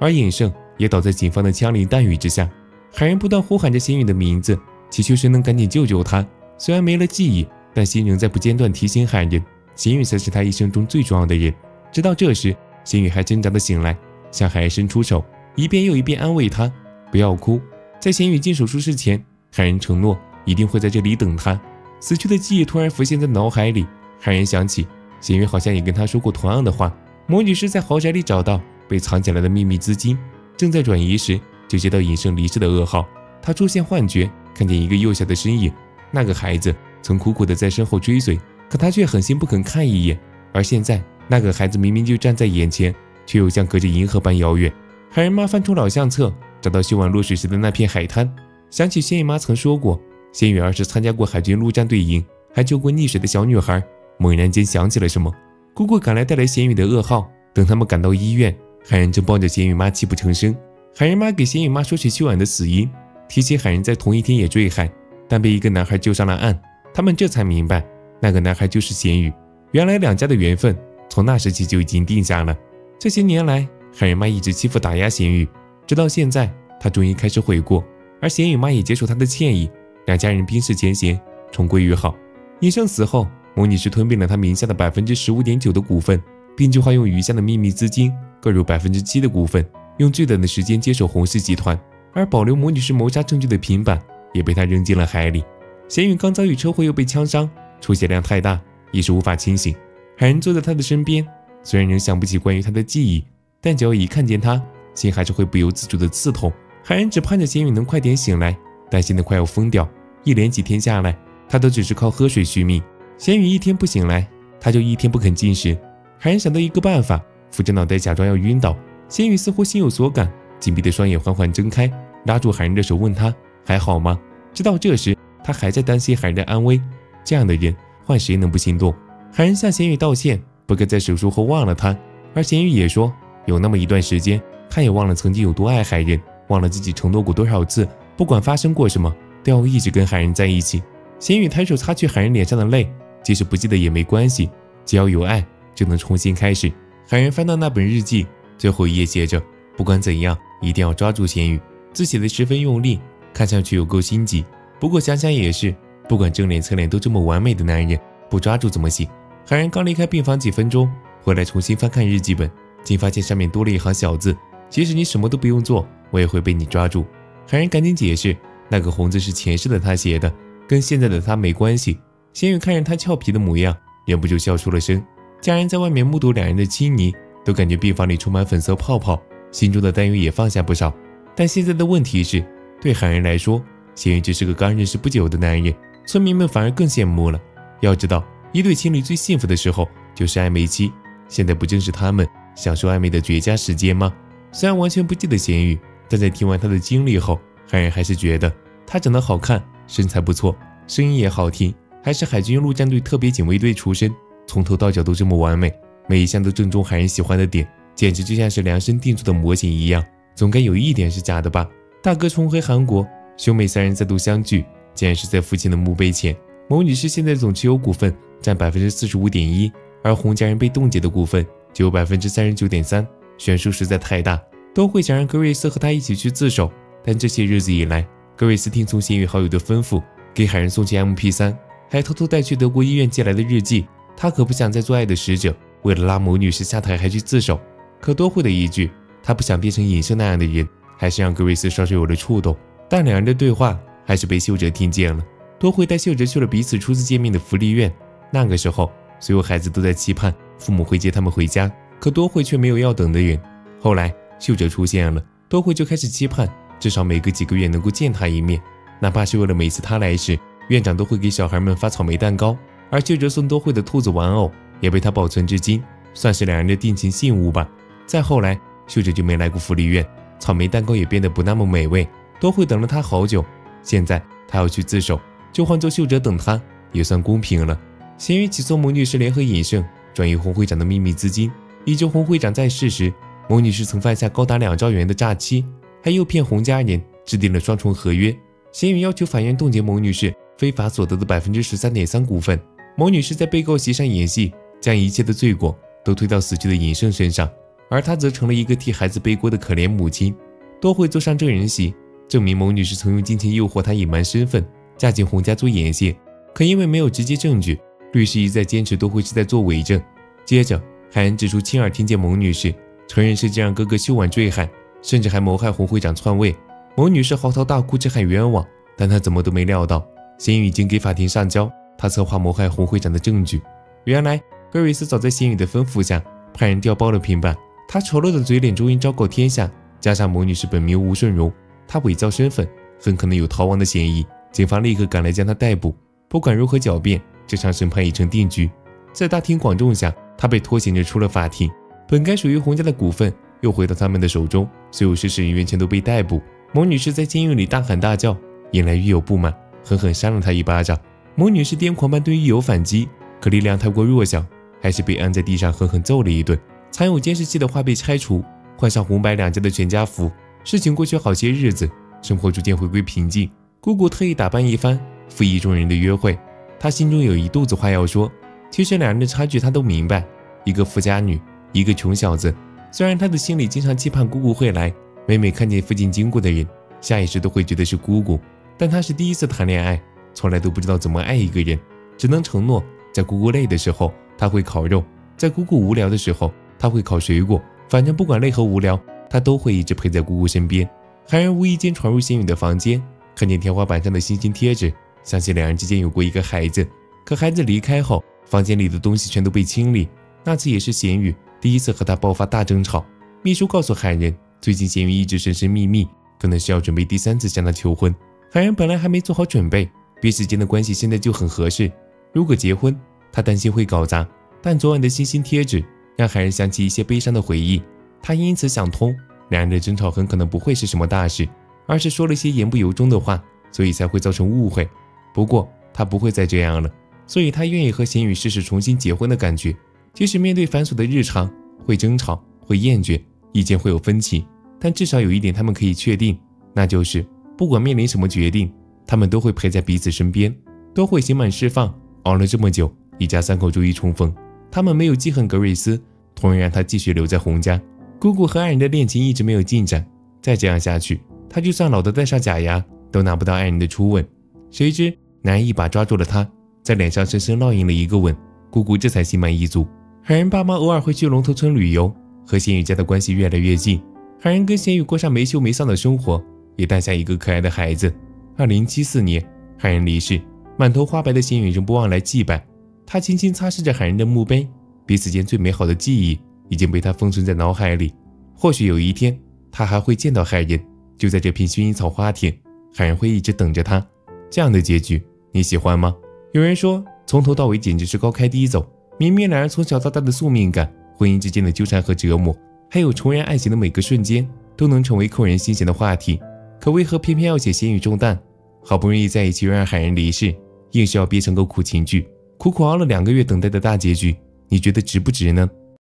而尹胜也倒在警方的枪林弹雨之下。海人不断呼喊着贤宇的名字，祈求神能赶紧救救他。虽然没了记忆，但心仍在不间断提醒海人，贤宇才是他一生中最重要的人。直到这时，贤宇还挣扎的醒来，向海人伸出手，一遍又一遍安慰他：“不要哭。”在贤宇进手术室前，海人承诺一定会在这里等他。死去的记忆突然浮现在脑海里，海人想起贤宇好像也跟他说过同样的话。魔女是在豪宅里找到被藏起来的秘密资金，正在转移时就接到隐身离世的噩耗。他出现幻觉，看见一个幼小的身影。那个孩子曾苦苦的在身后追随，可他却狠心不肯看一眼。而现在，那个孩子明明就站在眼前，却又像隔着银河般遥远。海人妈翻出老相册，找到修完落水时的那片海滩，想起仙姨妈曾说过。仙女儿是参加过海军陆战队营，还救过溺水的小女孩。猛然间想起了什么，姑姑赶来带来贤宇的噩耗。等他们赶到医院，海人正抱着贤宇妈泣不成声。海人妈给贤宇妈说起秀婉的死因，提起海人在同一天也坠海，但被一个男孩救上了岸。他们这才明白，那个男孩就是贤宇。原来两家的缘分从那时起就已经定下了。这些年来，海人妈一直欺负打压贤宇，直到现在，她终于开始悔过，而贤宇妈也接受她的歉意。两家人冰释前嫌，重归于好。尹胜死后，母女是吞并了他名下的百分之十五点九的股份，并计划用余下的秘密资金购入百分之七的股份，用最短的时间接手洪氏集团。而保留母女是谋杀证据的平板也被他扔进了海里。贤宇刚遭遇车祸，又被枪伤，出血量太大，一时无法清醒。海人坐在他的身边，虽然仍想不起关于他的记忆，但只要一看见他，心还是会不由自主的刺痛。海人只盼着贤宇能快点醒来。担心的快要疯掉，一连几天下来，他都只是靠喝水续命。贤宇一天不醒来，他就一天不肯进食。海人想到一个办法，扶着脑袋假装要晕倒。贤宇似乎心有所感，紧闭的双眼缓缓睁开，拉住海人的手问他还好吗？直到这时，他还在担心海人的安危。这样的人换谁能不心动？海人向贤宇道歉，不该在手术后忘了他。而贤宇也说，有那么一段时间，他也忘了曾经有多爱海人，忘了自己承诺过多少次。不管发生过什么，都要一直跟海人在一起。贤宇抬手擦去海人脸上的泪，即使不记得也没关系，只要有爱就能重新开始。海人翻到那本日记，最后一页写着：“不管怎样，一定要抓住贤宇。”字写的十分用力，看上去有够心急。不过想想也是，不管正脸侧脸都这么完美的男人，不抓住怎么行？海然刚离开病房几分钟，回来重新翻看日记本，竟发现上面多了一行小字：“即使你什么都不用做，我也会被你抓住。”海然赶紧解释，那个红字是前世的他写的，跟现在的他没关系。贤宇看着他俏皮的模样，忍不住笑出了声。家人在外面目睹两人的亲昵，都感觉病房里充满粉色泡泡，心中的担忧也放下不少。但现在的问题是，对海人来说，咸鱼只是个刚认识不久的男人，村民们反而更羡慕了。要知道，一对情侣最幸福的时候就是暧昧期，现在不正是他们享受暧昧的绝佳时间吗？虽然完全不记得咸鱼。但在听完他的经历后，海人还是觉得他长得好看，身材不错，声音也好听，还是海军陆战队特别警卫队出身，从头到脚都这么完美，每一项都正中海人喜欢的点，简直就像是量身定做的模型一样。总该有一点是假的吧？大哥重回韩国，兄妹三人再度相聚，竟然是在父亲的墓碑前。某女士现在总持有股份占百分之四十五点一，而洪家人被冻结的股份只有百分之三十九点三，悬殊实在太大。都会想让格瑞斯和他一起去自首，但这些日子以来，格瑞斯听从新宇好友的吩咐，给海人送去 MP3，还偷偷带去德国医院寄来的日记。他可不想再做爱的使者，为了拉某女士下台还去自首。可多会的一句，他不想变成隐身那样的人，还是让格瑞斯稍稍有了触动。但两人的对话还是被秀哲听见了。多会带秀哲去了彼此初次见面的福利院。那个时候，所有孩子都在期盼父母会接他们回家，可多慧却没有要等的人。后来。秀哲出现了，多惠就开始期盼，至少每隔几个月能够见他一面，哪怕是为了每次他来时，院长都会给小孩们发草莓蛋糕。而秀哲送多惠的兔子玩偶也被他保存至今，算是两人的定情信物吧。再后来，秀哲就没来过福利院，草莓蛋糕也变得不那么美味。多惠等了他好久，现在他要去自首，就换做秀哲等他，也算公平了。咸鱼起诉牟女士联合尹胜转移洪会长的秘密资金，以及洪会长在世时，牟女士曾犯下高达两兆元的诈欺，还诱骗洪家人制定了双重合约。咸鱼要求法院冻结牟女士非法所得的百分之十三点三股份。牟女士在被告席上演戏，将一切的罪过都推到死去的尹胜身上，而她则成了一个替孩子背锅的可怜母亲。多会坐上证人席。证明某女士曾用金钱诱惑他隐瞒身份，嫁进洪家做眼线，可因为没有直接证据，律师一再坚持都会是在做伪证。接着，海恩指出亲耳听见某女士承认是这让哥哥修完坠海，甚至还谋害洪会长篡位。某女士嚎啕大哭，直喊冤枉，但她怎么都没料到，贤宇已经给法庭上交他策划谋害洪会长的证据。原来，格瑞斯早在贤宇的吩咐下，派人调包了平板。他丑陋的嘴脸终于昭告天下，加上某女士本名吴顺荣。他伪造身份，很可能有逃亡的嫌疑。警方立刻赶来将他逮捕。不管如何狡辩，这场审判已成定局。在大庭广众下，他被拖行着出了法庭。本该属于洪家的股份又回到他们的手中。所有涉事人员全都被逮捕。某女士在监狱里大喊大叫，引来狱友不满，狠狠扇了他一巴掌。某女士癫狂般对狱友反击，可力量太过弱小，还是被按在地上狠狠揍了一顿。藏有监视器的画被拆除，换上红白两家的全家福。事情过去好些日子，生活逐渐回归平静。姑姑特意打扮一番，赴意众人的约会。她心中有一肚子话要说。其实两人的差距她都明白，一个富家女，一个穷小子。虽然她的心里经常期盼姑姑会来，每每看见附近经过的人，下意识都会觉得是姑姑。但她是第一次谈恋爱，从来都不知道怎么爱一个人，只能承诺，在姑姑累的时候，她会烤肉；在姑姑无聊的时候，他会烤水果。反正不管累和无聊。他都会一直陪在姑姑身边。海人无意间闯入贤宇的房间，看见天花板上的星星贴纸，相信两人之间有过一个孩子。可孩子离开后，房间里的东西全都被清理。那次也是贤宇第一次和他爆发大争吵。秘书告诉海人，最近贤宇一直神神秘秘，可能是要准备第三次向他求婚。海人本来还没做好准备，彼此间的关系现在就很合适。如果结婚，他担心会搞砸。但昨晚的星星贴纸让海人想起一些悲伤的回忆。他因此想通，两人的争吵很可能不会是什么大事，而是说了些言不由衷的话，所以才会造成误会。不过他不会再这样了，所以他愿意和贤宇试试重新结婚的感觉。即使面对繁琐的日常会争吵、会厌倦、意见会有分歧，但至少有一点他们可以确定，那就是不管面临什么决定，他们都会陪在彼此身边，都会刑满释放。熬了这么久，一家三口终于重逢，他们没有记恨格瑞斯，同意让他继续留在洪家。姑姑和爱人的恋情一直没有进展，再这样下去，他就算老的戴上假牙，都拿不到爱人的初吻。谁知男人一把抓住了她，在脸上深深烙印了一个吻，姑姑这才心满意足。海人爸妈偶尔会去龙头村旅游，和贤宇家的关系越来越近。海人跟贤宇过上没羞没臊的生活，也诞下一个可爱的孩子。二零七四年，海人离世，满头花白的贤宇仍不忘来祭拜。他轻轻擦拭着海人的墓碑，彼此间最美好的记忆。已经被他封存在脑海里，或许有一天他还会见到海人，就在这片薰衣草花田，海人会一直等着他。这样的结局你喜欢吗？有人说从头到尾简直是高开低走，明明两人从小到大的宿命感、婚姻之间的纠缠和折磨，还有重燃爱情的每个瞬间，都能成为扣人心弦的话题，可为何偏偏要写咸鱼中弹？好不容易在一起又让海人离世，硬是要憋成个苦情剧，苦苦熬了两个月等待的大结局，你觉得值不值呢？